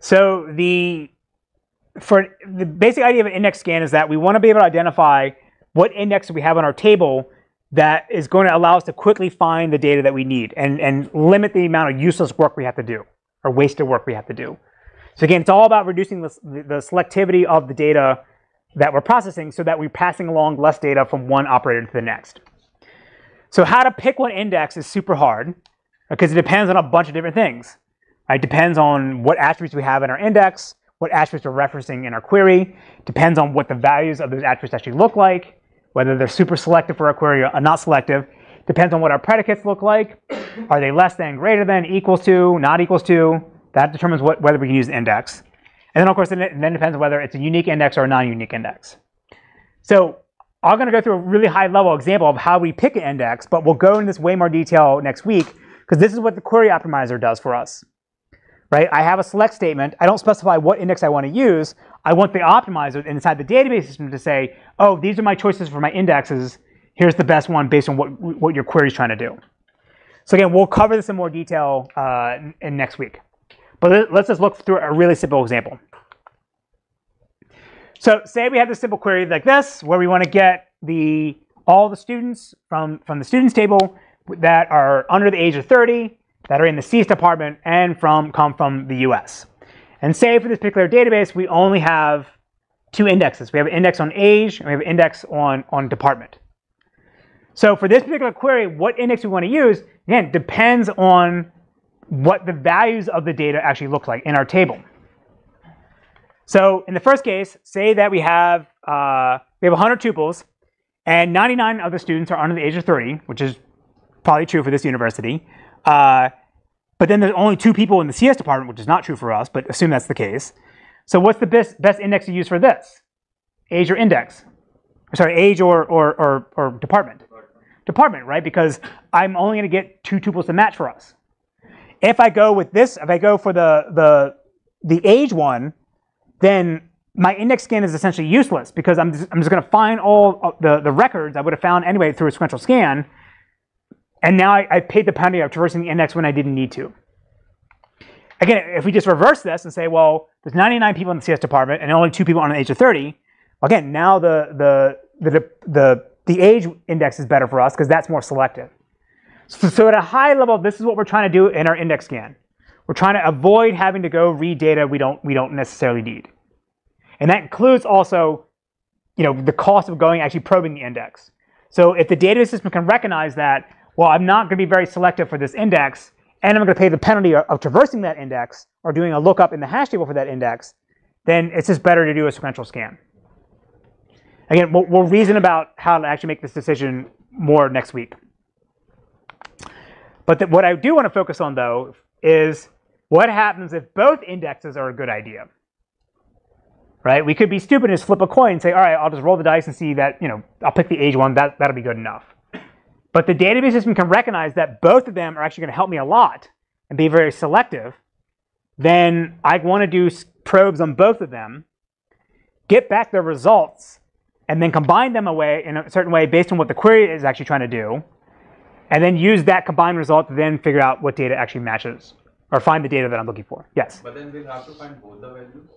So the for the basic idea of an index scan is that we want to be able to identify what index we have on our table that is going to allow us to quickly find the data that we need and, and limit the amount of useless work we have to do or wasted work we have to do. So again, it's all about reducing the, the selectivity of the data that we're processing so that we're passing along less data from one operator to the next. So how to pick one index is super hard because it depends on a bunch of different things. It depends on what attributes we have in our index, what attributes we're referencing in our query, depends on what the values of those attributes actually look like, whether they're super selective for our query or not selective, depends on what our predicates look like. Are they less than, greater than, equals to, not equals to? That determines what, whether we can use the index. And then of course, it then depends on whether it's a unique index or a non-unique index. So I'm going to go through a really high level example of how we pick an index, but we'll go into this way more detail next week because this is what the query optimizer does for us right? I have a select statement. I don't specify what index I want to use. I want the optimizer inside the database system to say, oh, these are my choices for my indexes. Here's the best one based on what, what your query is trying to do. So again, we'll cover this in more detail uh, in, next week. But let's just look through a really simple example. So say we have this simple query like this, where we want to get the all the students from, from the students table that are under the age of 30 that are in the CS department and from come from the US. And say for this particular database, we only have two indexes. We have an index on age and we have an index on, on department. So for this particular query, what index we want to use, again, depends on what the values of the data actually look like in our table. So in the first case, say that we have uh, we have 100 tuples, and 99 of the students are under the age of 30, which is probably true for this university. Uh, but then there's only two people in the CS department, which is not true for us, but assume that's the case. So what's the best, best index to use for this? Age or index? Sorry, age or, or, or, or department? Department, right? Because I'm only going to get two tuples to match for us. If I go with this, if I go for the, the, the age one, then my index scan is essentially useless because I'm just, I'm just going to find all the, the records I would have found anyway through a sequential scan and now I, I paid the penalty of traversing the index when I didn't need to. Again, if we just reverse this and say, well, there's 99 people in the CS department and only two people under the age of 30, again, now the, the, the, the, the age index is better for us because that's more selective. So, so at a high level, this is what we're trying to do in our index scan. We're trying to avoid having to go read data we don't, we don't necessarily need. And that includes also you know, the cost of going actually probing the index. So if the data system can recognize that, well, I'm not going to be very selective for this index, and I'm going to pay the penalty of, traversing that index or doing a lookup in the hash table for that index, then it's just better to do a sequential scan. Again, we'll, we'll reason about how to actually make this decision more next week. But the, what I do want to focus on, though, is what happens if both indexes are a good idea? Right? We could be stupid and just flip a coin and say, all right, I'll just roll the dice and see that, you know, I'll pick the age one. That, that'll be good enough. But the database system can recognize that both of them are actually going to help me a lot and be very selective. Then I want to do probes on both of them, get back the results, and then combine them away in a certain way based on what the query is actually trying to do, and then use that combined result to then figure out what data actually matches or find the data that I'm looking for. Yes? But then we'll have to find both the values.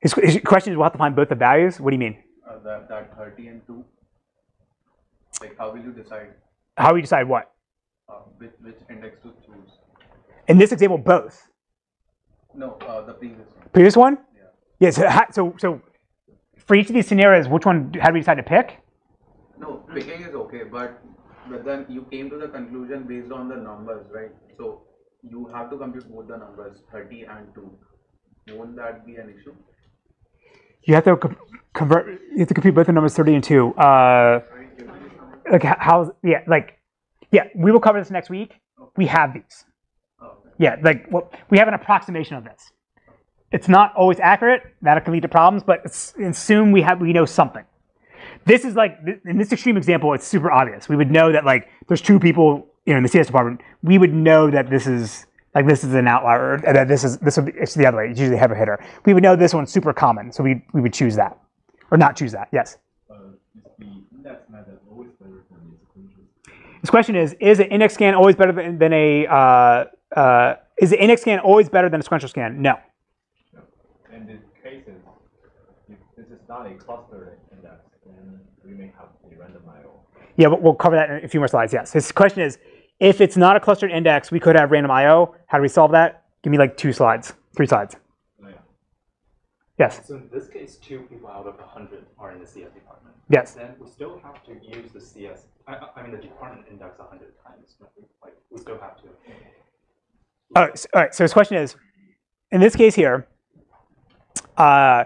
His, his question is we'll have to find both the values? What do you mean? Uh, that, that 30 and 2. Like, how will you decide How you decide what? uh, which, which index to choose? In this example, both. No, uh, the previous one. Previous one? Yeah. Yeah, so, so, so for each of these scenarios, which one how do we decide to pick? No, picking is okay, but but then you came to the conclusion based on the numbers, right? So you have to compute both the numbers, 30 and 2. Won't that be an issue? You have to co- convert. You have to compute both the numbers thirty and two. Uh, like how's yeah like yeah we will cover this next week. We have these. Yeah, like well, we have an approximation of this. It's not always accurate. That can lead to problems, but assume we have we know something. This is like in this extreme example, it's super obvious. We would know that like there's two people you know in the CS department. We would know that this is like this is an outlier, or that this is this would be, it's the other way. It's usually a heavy hitter. We would know this one's super common, so we we would choose that or not choose that. Yes. Uh, is the index method always better than the sequential? This question is: Is an index scan always better than, than a uh, uh, is the index scan always better than a sequential scan? No. And in cases, if this is not a cluster index, then we may have a random IO. Yeah, but we'll cover that in a few more slides. Yes. His question is: If it's not a clustered index, we could have random I/O. How do we solve that? Give me like two slides, three slides. Oh, yeah. Yes. So in this case, two people out of 100 are in the CS department. Yes. Then we still have to use the CS, I, I- mean the department index 100 times. Like we still have to. All right. So, all right, so his question is: In this case here, uh,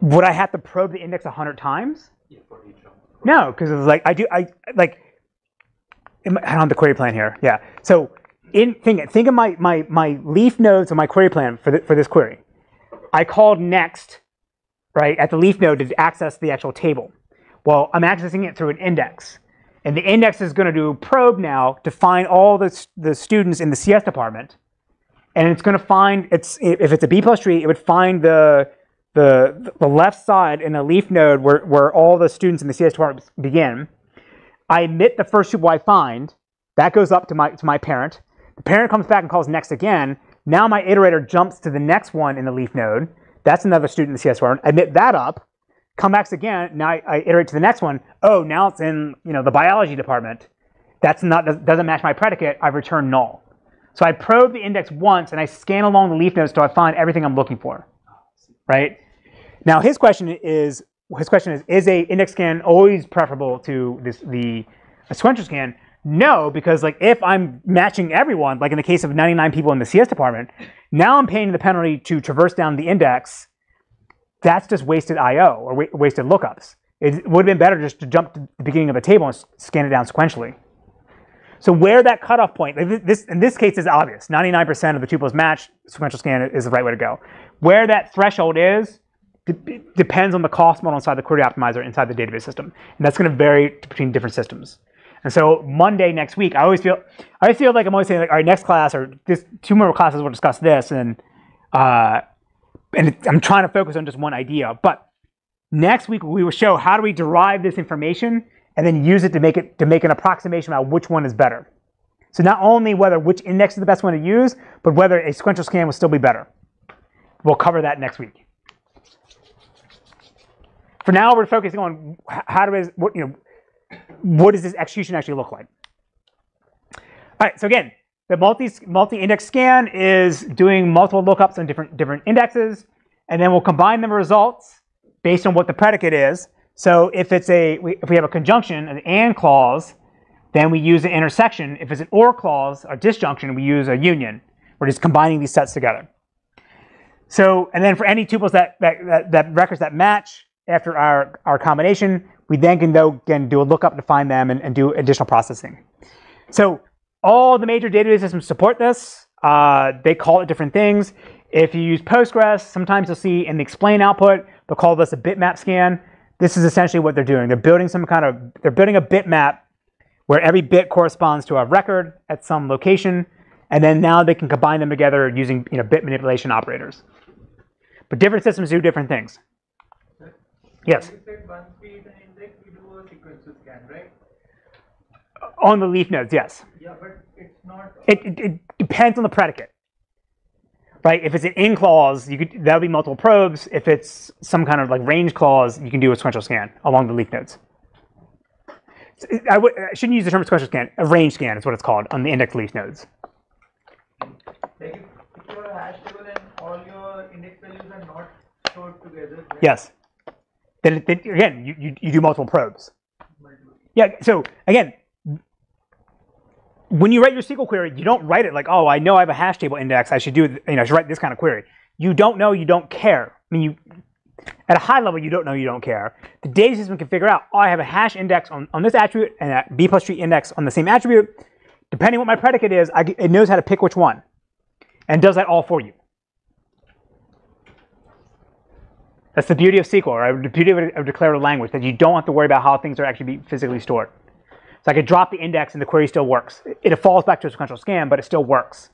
would I have to probe the index hundred times? Yeah, for each of. No, because it's like I do. I like. in my- I don't have the query plan here. Yeah. So in think think of my my my leaf nodes of my query plan for the, for this query. I called next, right at the leaf node to access the actual table. Well, I'm accessing it through an index, and the index is going to do probe now to find all the the students in the CS department, and it's going to find it's if it's a B plus tree, it would find the the the left side in a leaf node where where all the students in the CS department begin. I emit the first tuple I find. That goes up to my to my parent. The parent comes back and calls next again. Now my iterator jumps to the next one in the leaf node. That's another student in the CS department. Emit that up. Come back again. Now I, I iterate to the next one. Oh, now it's in you know the biology department. That's not doesn't match my predicate. I return null. So I probe the index once and I scan along the leaf nodes till I find everything I'm looking for. Right? Now his question is his question is is a index scan always preferable to this the a sequential scan? No, because like if I'm matching everyone, like in the case of 99 people in the CS department, now I'm paying the penalty to traverse down the index. That's just wasted I/O or wa- wasted lookups. It would have been better just to jump to the beginning of the table and scan it down sequentially. So where that cutoff point, like this in this case is obvious. 99% of the tuples match. Sequential scan is the right way to go. Where that threshold is de- depends on the cost model inside the query optimizer inside the database system, and that's going to vary between different systems. And so Monday next week, I always feel I always feel like I'm always saying like, all right, next class or this two more classes we'll discuss this, and uh, and it, I'm trying to focus on just one idea. But next week we will show how do we derive this information and then use it to make it to make an approximation about which one is better. So not only whether which index is the best one to use, but whether a sequential scan will still be better. We'll cover that next week. For now, we're focusing on how do we, what you know, what does this execution actually look like? All right. So again, the multi multi-index scan is doing multiple lookups on different different indexes, and then we'll combine the results based on what the predicate is. So if it's a we- if we have a conjunction, an and clause, then we use an intersection. If it's an or clause, or disjunction, we use a union. We're just combining these sets together. So, and then for any tuples that, that, that, that records that match after our, our combination, we then can, go, can do a lookup to find them and, and do additional processing. So all the major database systems support this. Uh, they call it different things. If you use Postgres, sometimes you'll see in the explain output, they'll call this a bitmap scan. This is essentially what they're doing. They're building some kind of, they're building a bitmap where every bit corresponds to a record at some location, and then now they can combine them together using you know, bit manipulation operators. But different systems do different things. Yes, You said once we hit index, we do a sequential scan, right? On the leaf nodes, yes. Yeah, but it's not. It, it, it depends on the predicate, right? If it's an in clause, you could that'll be multiple probes. If it's some kind of like range clause, you can do a sequential scan along the leaf nodes. So it- I, shouldn't use the term sequential scan. A range scan is what it's called on the index leaf nodes. Like if, if your hash table and all your index values are not stored together. right? Yes. Then, then again, you, you, you do multiple probes. Multiple. Yeah. So again, when you write your SQL query, you don't write it like, oh, I know I have a hash table index. I should do, you know, I should write this kind of query. You don't know. You don't care. I mean, you at a high level, you don't know. You don't care. The data system can figure out, oh, I have a hash index on, on this attribute and a b plus tree index on the same attribute. Depending what my predicate is, I, it knows how to pick which one, and does that all for you. That's the beauty of SQL, right? The beauty of a, declarative language that you don't have to worry about how things are actually physically stored. So I could drop the index and the query still works. It, it falls back to a sequential scan, but it still works.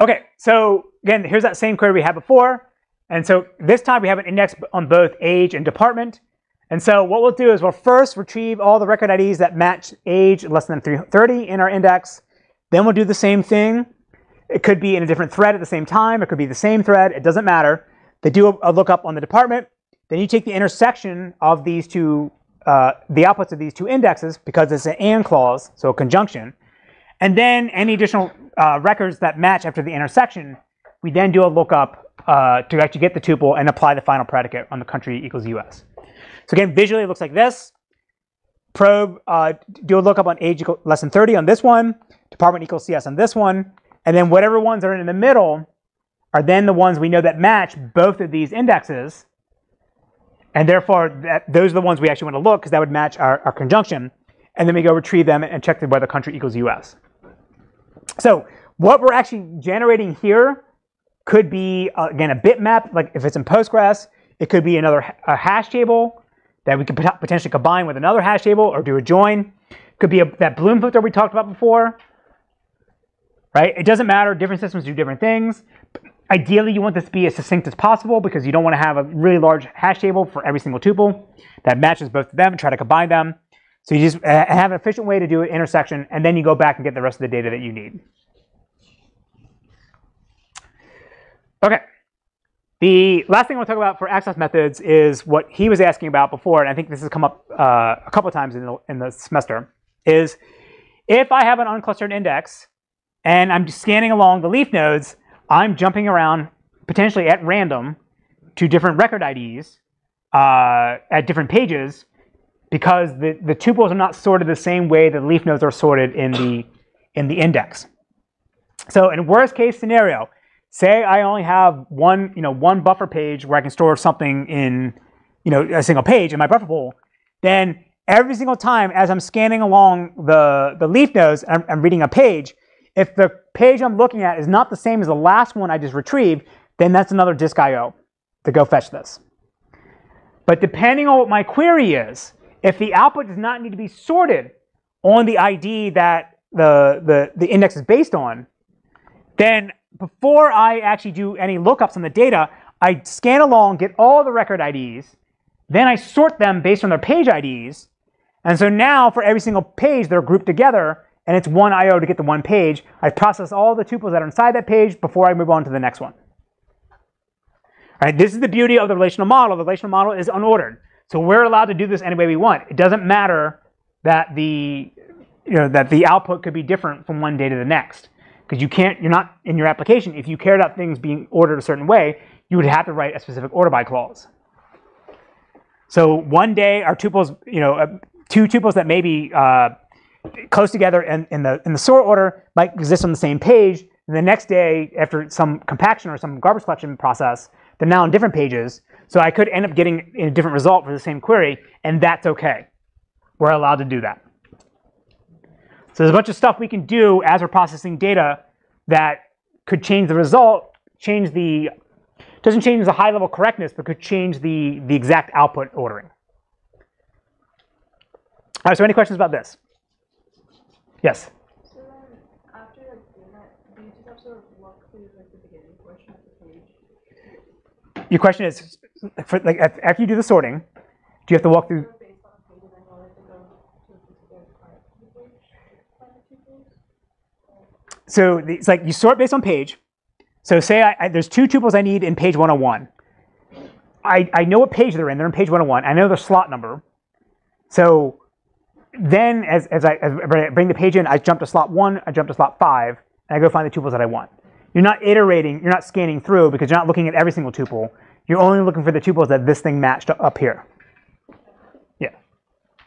Okay, so again, here's that same query we had before. And so this time we have an index on both age and department. And so what we'll do is we'll first retrieve all the record IDs that match age less than 330 in our index. Then we'll do the same thing. It could be in a different thread at the same time. It could be the same thread. It doesn't matter. They do a, a lookup on the department. Then you take the intersection of these two, uh, the outputs of these two indexes because it's an AND clause, so a conjunction. And then any additional uh, records that match after the intersection, we then do a lookup uh, to actually get the tuple and apply the final predicate on the country equals US. So again, visually it looks like this. Probe, uh, do a lookup on age equal, less than 30 on this one, department equals CS on this one, and then whatever ones are in the middle are then the ones we know that match both of these indexes, and therefore that, those are the ones we actually want to look because that would match our, our conjunction, and then we go retrieve them and check whether country equals US. So what we're actually generating here could be, uh, again, a bitmap, like if it's in Postgres, it could be another a hash table that we could pot- potentially combine with another hash table or do a join. Could be a, that Bloom filter we talked about before, right? It doesn't matter. Different systems do different things. Ideally, you want this to be as succinct as possible because you don't want to have a really large hash table for every single tuple that matches both of them and try to combine them. So you just uh, have an efficient way to do an intersection, and then you go back and get the rest of the data that you need. Okay. The last thing I want to talk about for access methods is what he was asking about before, and I think this has come up uh, a couple times in the, in the semester, is if I have an unclustered index and I'm scanning along the leaf nodes, I'm jumping around potentially at random to different record IDs uh, at different pages because the, the tuples are not sorted the same way the leaf nodes are sorted in the, in the index. So in worst case scenario, say I only have one, you know, one buffer page where I can store something in, you know, a single page in my buffer pool, then every single time as I'm scanning along the, the leaf nodes, I'm, I'm reading a page, if the page I'm looking at is not the same as the last one I just retrieved, then that's another disk IO to go fetch this. But depending on what my query is, if the output does not need to be sorted on the ID that the, the, the index is based on, then before I actually do any lookups on the data, I scan along, get all the record IDs, then I sort them based on their page IDs. And so now for every single page, they're grouped together and it's one IO to get the one page. I process all the tuples that are inside that page before I move on to the next one. All right, this is the beauty of the relational model. The relational model is unordered. So we're allowed to do this any way we want. It doesn't matter that the, you know, that the output could be different from one day to the next. Because you can't, you're not in your application. If you cared about things being ordered a certain way, you would have to write a specific order by clause. So one day our tuples, you know, uh, two tuples that may be uh, close together in, in, the, in the sort order might exist on the same page. And the next day, after some compaction or some garbage collection process, they're now on different pages. So I could end up getting a different result for the same query, and that's okay. We're allowed to do that. So there's a bunch of stuff we can do as we're processing data that could change the result, change the, doesn't change the high level correctness, but could change the, the exact output ordering. All right, so any questions about this? Yes? So then, after like doing that, do you just have to sort of walk through like the beginning portion of the page? Your question is, for, like, after you do the sorting, do you have to walk through? Or based on a page and then you'll have to go to a specific part of the page, find the tuples? So it's like you sort based on page. So say I, I, there's two tuples I need in page 101. I, I know what page they're in. They're in page 101. I know their slot number. So then as, as, I, as I bring the page in, I jump to slot one, I jump to slot five, and I go find the tuples that I want. you're not iterating, you're not scanning through because you're not looking at every single tuple. You're only looking for the tuples that this thing matched up here. Yeah.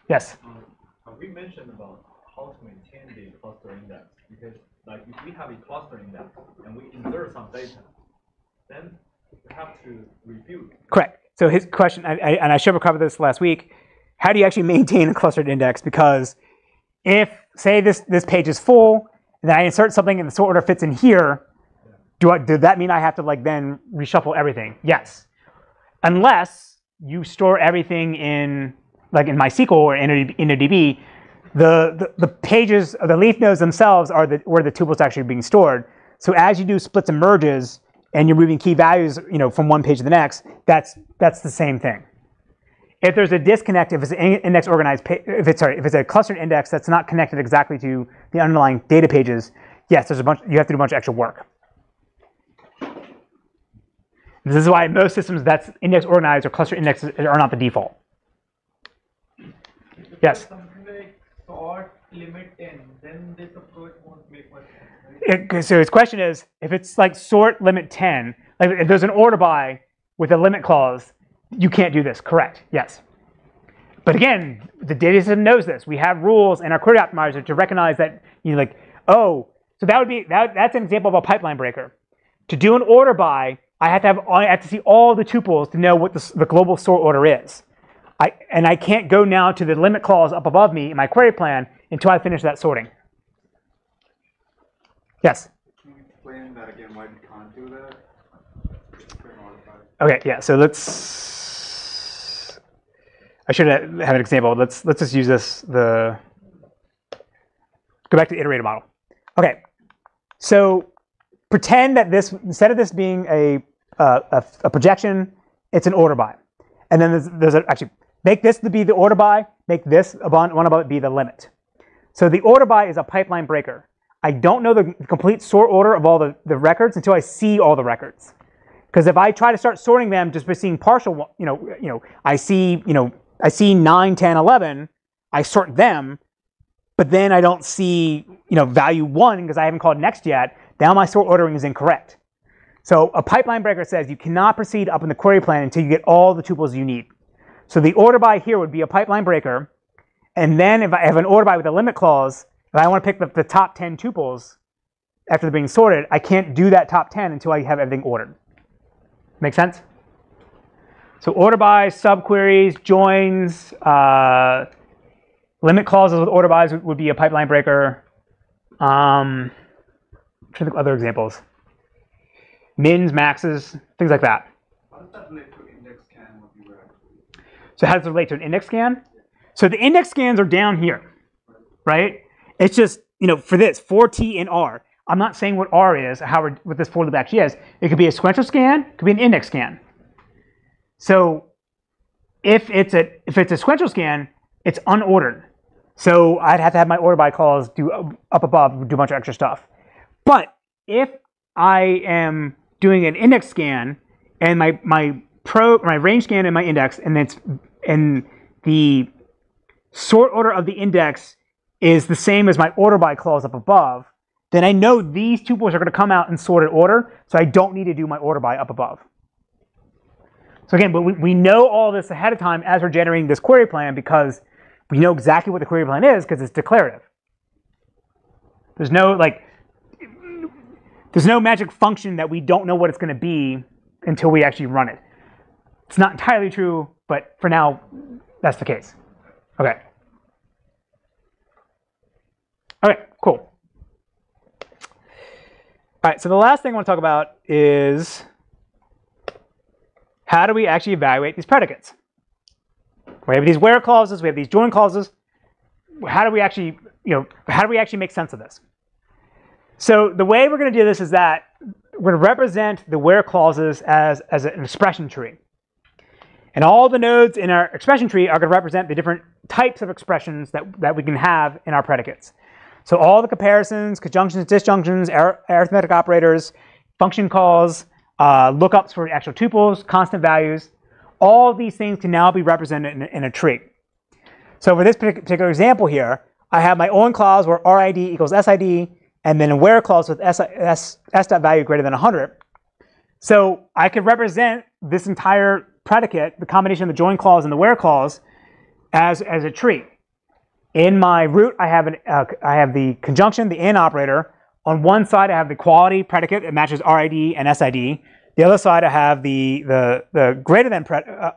Yes. Um, we mentioned about how to maintain the cluster index because like if we have a cluster index and we insert some data, then we have to review. Correct. So his question, I, I, and I should have covered this last week. How do you actually maintain a clustered index? Because if, say, this this page is full, and I insert something and the sort order fits in here, do I, does that mean I have to like then reshuffle everything? Yes, unless you store everything in like in MySQL or in InnoDB. The, the the pages, the leaf nodes themselves are the where the tuples are actually being stored. So as you do splits and merges, and you're moving key values, you know, from one page to the next, that's that's the same thing. If there's a disconnect, if it's an index organized, if it's sorry, if it's a clustered index that's not connected exactly to the underlying data pages, yes, there's a bunch. You have to do a bunch of extra work. This is why most systems that's index organized or cluster indexes are not the default. Yes. Sort limit 10, then this approach won't make much sense. It, so his question is, if it's like sort limit 10, like if there's an order by with a limit clause, you can't do this. Correct. Yes. But again, the data system knows this. We have rules in our query optimizer to recognize that you know, like, oh, so that would be that, that's an example of a pipeline breaker. To do an order by, I have to have I have to see all the tuples to know what the, the global sort order is. I, and I can't go now to the limit clause up above me in my query plan until I finish that sorting. Yes. Can you explain that again, why you can't do that? Okay, yeah, so let's, I should have an example. Let's, let's just use this, the, go back to the iterator model. Okay, so pretend that this, instead of this being a, uh, a, a, projection, it's an order by. And then there's, there's a, actually, make this to be the order by, make this one above it be the limit. So the order by is a pipeline breaker. I don't know the complete sort order of all the, the records until I see all the records. Because if I try to start sorting them just by seeing partial, you know, you know, I see, you know, I see 9, 10, 11, I sort them, but then I don't see, you know, value 1 because I haven't called next yet, now my sort ordering is incorrect. So a pipeline breaker says you cannot proceed up in the query plan until you get all the tuples you need. So the order by here would be a pipeline breaker, and then if I have an order by with a limit clause, if I want to pick up the top 10 tuples after they're being sorted, I can't do that top 10 until I have everything ordered. Make sense? So order by, subqueries, joins, uh, limit clauses with order bys would, be a pipeline breaker. Um, I'm trying to think of other examples. Mins, maxes, things like that. How does that relate to index scan? So how does it relate to an index scan? So the index scans are down here, right? It's just, you know, for this, for T and R. I'm not saying what R is, how what this for loop actually is. It could be a sequential scan, it could be an index scan. So if it's a if it's a sequential scan, it's unordered. So I'd have to have my order by calls do up above, do a bunch of extra stuff. But if I am doing an index scan and my my pro my range scan and my index and it's and the sort order of the index is the same as my order by clause up above, then I know these tuples are going to come out in sorted order, so I don't need to do my order by up above. So again, but we, we know all this ahead of time as we're generating this query plan because we know exactly what the query plan is because it's declarative. There's no like there's no magic function that we don't know what it's going to be until we actually run it. It's not entirely true, but for now, that's the case. Okay. Okay, cool. All right, so the last thing I want to talk about is how do we actually evaluate these predicates? We have these where clauses, we have these join clauses. How do we actually, you know, how do we actually make sense of this? So the way we're going to do this is that we're going to represent the where clauses as, as an expression tree. And all the nodes in our expression tree are going to represent the different types of expressions that, that we can have in our predicates. So all the comparisons, conjunctions, disjunctions, arithmetic operators, function calls, uh, lookups for actual tuples, constant values, all these things can now be represented in, in a tree. So for this particular example here, I have my own clause where RID equals SID, and then a where clause with s, s, s dot value greater than 100. So I could represent this entire predicate, the combination of the join clause and the where clause, as, as a tree. In my root, I have, an, uh, I have the conjunction, the and operator. On one side, I have the equality predicate. It matches RID and SID. The other side, I have the, the, the greater than uh,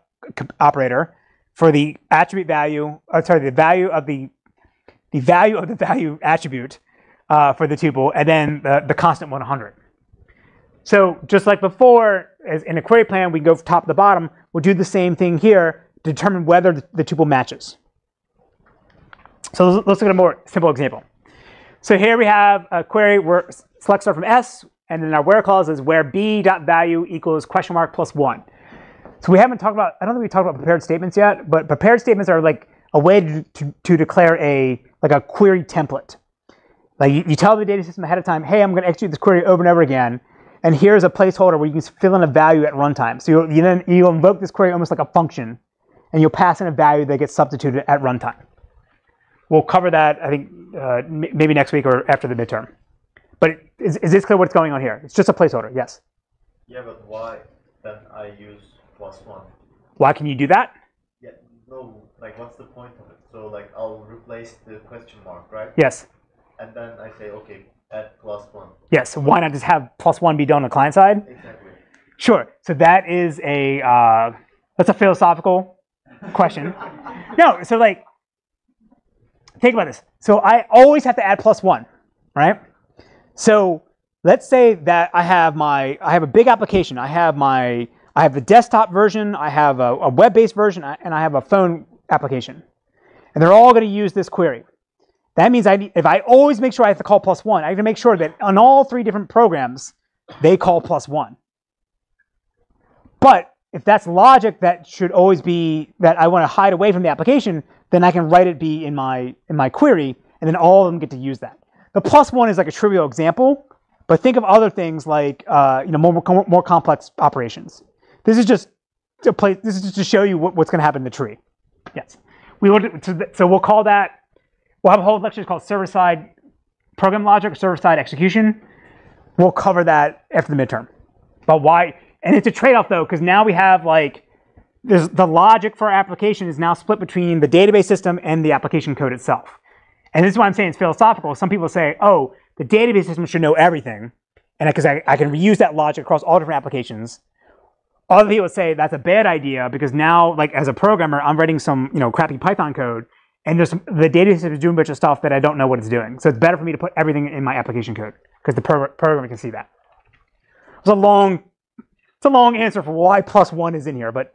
operator for the attribute value, or sorry, the value of the, the value of the value attribute uh, for the tuple, and then the, the constant 100. So just like before, in a query plan, we go from top to bottom. We'll do the same thing here to determine whether the, the tuple matches. So let's look at a more simple example. So here we have a query where select star from S, and then our where clause is where b dot value equals question mark plus one. So we haven't talked about, I don't think we talked about prepared statements yet, but prepared statements are like a way to, to, to declare a, like a query template. Like you, you tell the data system ahead of time, hey, I'm going to execute this query over and over again, and here's a placeholder where you can fill in a value at runtime. So you, you then you invoke this query almost like a function, and you'll pass in a value that gets substituted at runtime. We'll cover that, I think, uh, maybe next week or after the midterm. But is, is this clear what's going on here? It's just a placeholder, yes. Yeah, but why then I use plus one? Why can you do that? Yeah, no, like what's the point of it? So like I'll replace the question mark, right? Yes. And then I say, okay, add plus one. Yes. why not just have plus one be done on the client side? Exactly. Sure. So that is a uh, that's a philosophical question. no. So like, think about this. So I always have to add plus one, right? So let's say that I have my I have a big application. I have my I have the desktop version, I have a, a web-based version, and I have a phone application. And they're all going to use this query. That means I need, if I always make sure I have to call plus one, I have to make sure that on all three different programs, they call plus one. But if that's logic that should always be that I want to hide away from the application, then I can write it be in my in my query, and then all of them get to use that. The plus one is like a trivial example, but think of other things like uh, you know more, more, more complex operations. This is just to play. This is just to show you what, what's going to happen in the tree. Yes, we will. So we'll call that. We'll have a whole lecture called server-side program logic, server-side execution. We'll cover that after the midterm. But why? And it's a trade-off though, because now we have like there's the logic for our application is now split between the database system and the application code itself. And this is why I'm saying it's philosophical. Some people say, oh, the database system should know everything, and because I, I, can reuse that logic across all different applications. Other people say that's a bad idea because now, like as a programmer, I'm writing some you know crappy Python code, and there's some, the database system is doing a bunch of stuff that I don't know what it's doing. So it's better for me to put everything in my application code because the pro- programmer can see that. It's a long, it's a long answer for why plus one is in here, but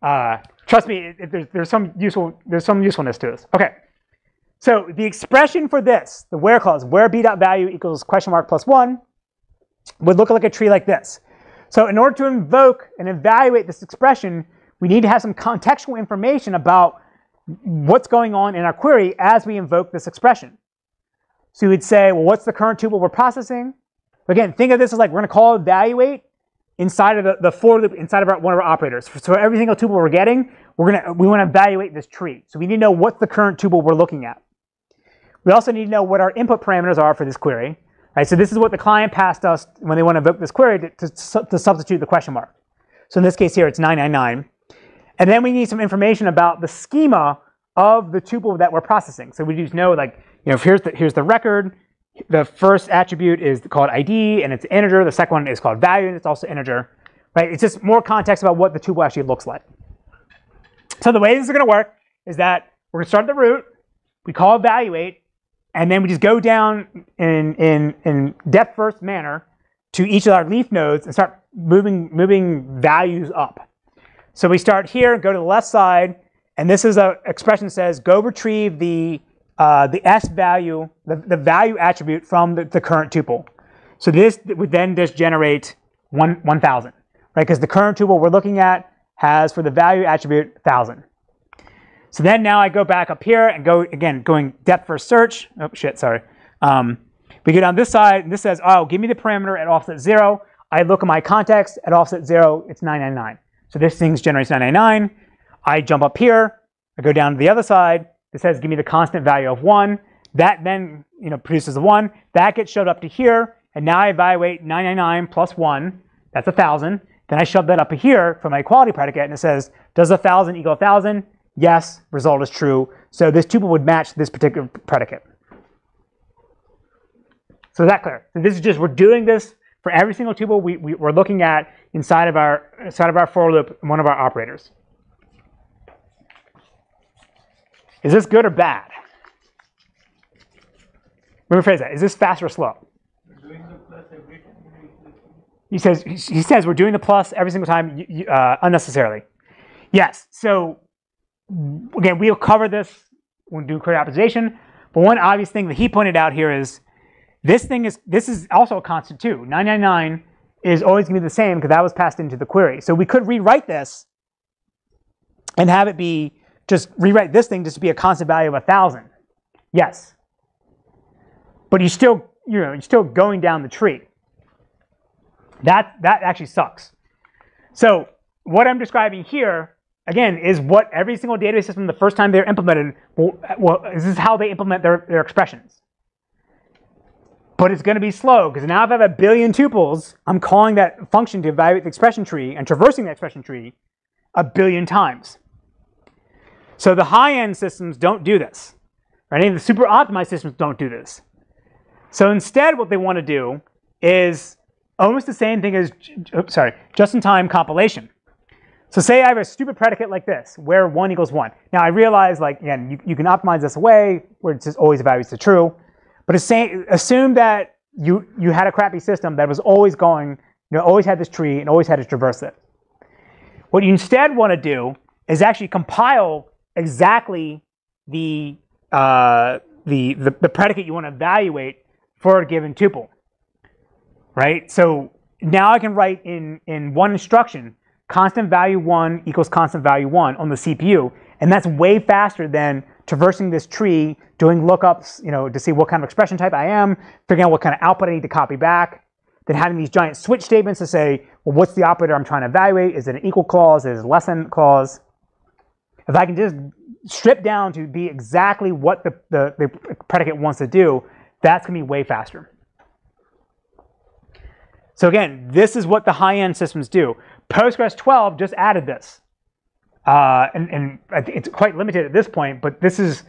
uh, trust me, it, it, there's, there's some useful there's some usefulness to this. Okay. So the expression for this, the where clause, where b dot value equals question mark plus one, would look like a tree like this. So in order to invoke and evaluate this expression, we need to have some contextual information about what's going on in our query as we invoke this expression. So you would say, well, what's the current tuple we're processing? Again, think of this as like we're going to call evaluate inside of the, the for loop inside of our, one of our operators. So every single tuple we're getting, we're gonna we want to evaluate this tree. So we need to know what's the current tuple we're looking at. We also need to know what our input parameters are for this query. Right, so this is what the client passed us when they want to invoke this query to, to, to substitute the question mark. So in this case here, it's 999. And then we need some information about the schema of the tuple that we're processing. So we just know like, you know, here's the, here's the record. The first attribute is called ID and it's integer. The second one is called value and it's also integer. Right? It's just more context about what the tuple actually looks like. So the way this is going to work is that we're going to start at the root. We call evaluate and then we just go down in, in, in depth first manner to each of our leaf nodes and start moving, moving values up. So we start here, go to the left side, and this is an expression that says go retrieve the, uh, the S value, the, the value attribute from the, the current tuple. So this would then just generate one, 1,000, right? Because the current tuple we're looking at has for the value attribute 1,000. So then now I go back up here and go, again, going depth first search. Oh, shit, sorry. Um, we go down this side, and this says, oh, give me the parameter at offset 0. I look at my context. At offset 0, it's 999. So this thing generates 999. I jump up here. I go down to the other side. It says, give me the constant value of 1. That then you know produces a one. That gets shoved up to here, and now I evaluate 999 plus one. That's a thousand. Then I shove that up here for my equality predicate, and it says, does a thousand equal a thousand? Yes, result is true. So this tuple would match this particular predicate. So is that clear? So this is just we're doing this for every single tuple we, we, we're looking at inside of our inside of our for loop one of our operators. Is this good or bad? Let me rephrase that. Is this fast or slow? He says he says we're doing the plus every single time uh, unnecessarily. Yes. So again, we'll cover this when doing query optimization. But one obvious thing that he pointed out here is this thing is this is also a constant too. 999 is always going to be the same because that was passed into the query. So we could rewrite this and have it be just rewrite this thing just to be a constant value of a thousand. Yes. But you still you know you're still going down the tree. That, that actually sucks. So what I'm describing here, again, is what every single database system, the first time they're implemented, well, this is how they implement their, their expressions. But it's going to be slow, because now if I have a billion tuples, I'm calling that function to evaluate the expression tree and traversing the expression tree a billion times. So the high-end systems don't do this. Right? Any of the super optimized systems don't do this. So instead, what they want to do is almost the same thing as, oops, sorry, just-in-time compilation. So say I have a stupid predicate like this, where one equals one. Now I realize, like again, you, you can optimize this away, where it just always evaluates to true. But assume that you you had a crappy system that was always going, you know, always had this tree and always had to traverse it. What you instead want to do is actually compile exactly the uh, the, the the predicate you want to evaluate for a given tuple right? So now I can write in, in one instruction, constant value one equals constant value one on the CPU, and that's way faster than traversing this tree, doing lookups, you know, to see what kind of expression type I am, figuring out what kind of output I need to copy back, then having these giant switch statements to say, well, what's the operator I'm trying to evaluate? Is it an equal clause? Is it a less than clause? If I can just strip down to be exactly what the, the, the predicate wants to do, that's going to be way faster. So again, this is what the high-end systems do. Postgres 12 just added this. Uh, and, and it's quite limited at this point, but this is,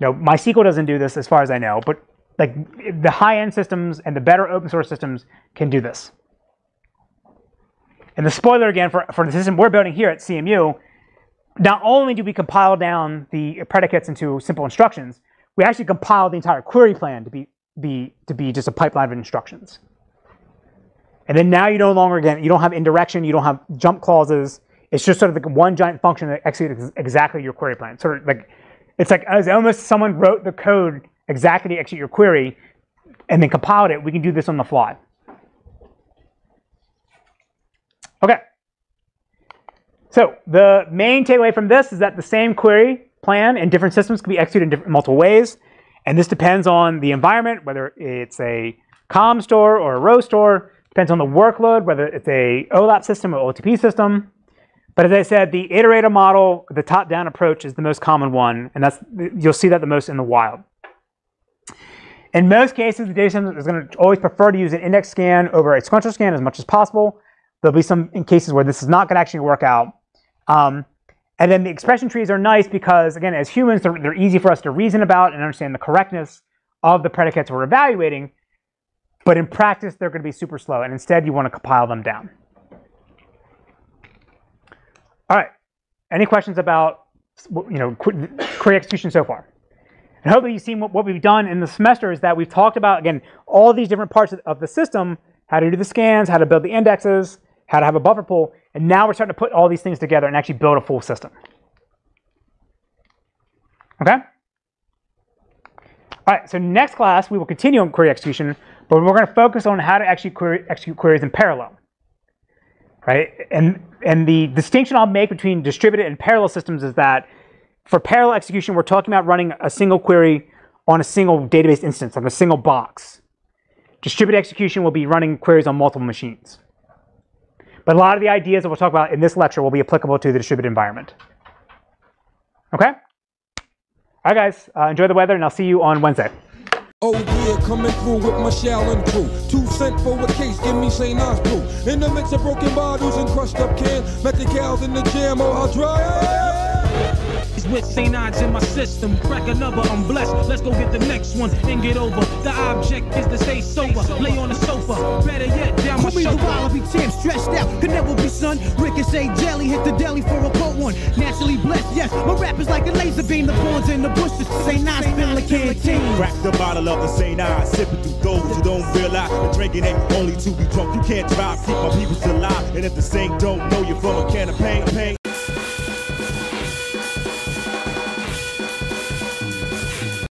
you know, MySQL doesn't do this as far as I know, but like the high-end systems and the better open source systems can do this. And the spoiler again for, for the system we're building here at CMU, not only do we compile down the predicates into simple instructions, we actually compile the entire query plan to be, be, to be just a pipeline of instructions. And then now you no longer, again, you don't have indirection, you don't have jump clauses. It's just sort of like one giant function that executes exactly your query plan. Sort of like, it's like as almost someone wrote the code exactly to execute your query and then compiled it. We can do this on the fly. Okay. So the main takeaway from this is that the same query plan in different systems can be executed in different, multiple ways. And this depends on the environment, whether it's a column store or a row store. Depends on the workload, whether it's a OLAP system or OLTP system. But as I said, the iterator model, the top-down approach is the most common one, and that's you'll see that the most in the wild. In most cases, the data system is going to always prefer to use an index scan over a sequential scan as much as possible. There'll be some in cases where this is not going to actually work out. Um, and then the expression trees are nice because, again, as humans, they're, they're easy for us to reason about and understand the correctness of the predicates we're evaluating. But in practice, they're going to be super slow, and instead you want to compile them down. All right. Any questions about you know query execution so far? And hopefully you've seen what, what we've done in the semester is that we've talked about again all these different parts of, of the system, how to do the scans, how to build the indexes, how to have a buffer pool, and now we're starting to put all these things together and actually build a full system. Okay. All right. So next class we will continue on query execution but we're going to focus on how to actually query, execute queries in parallel. Right? And, and the distinction I'll make between distributed and parallel systems is that for parallel execution, we're talking about running a single query on a single database instance, on a single box. Distributed execution will be running queries on multiple machines. But a lot of the ideas that we'll talk about in this lecture will be applicable to the distributed environment. Okay? All right, guys, uh, enjoy the weather, and I'll see you on Wednesday. Oh yeah, coming through with crew. Two cent for a case, give me St. In the mix of broken bottles and crushed up cans. Met the in the jam, oh how dry. With St. Odds in my system, crack another, I'm blessed. Let's go get the next one and get over. The object is to stay sober, lay on the sofa. Better yet, down my Call me the shoulder. Wallaby champ, stressed out, could never be son. Ricochet jelly, hit the deli for a cold one. Naturally blessed, yes. My rap is like a laser beam, the pawns in the bushes. Say nine, spin like canteen. Crack the bottle of the St. I, sipping through those who don't realize the drinking ain't only to be drunk. You can't drive, keep my people still alive. And if the same don't know you from a can of pain, pain.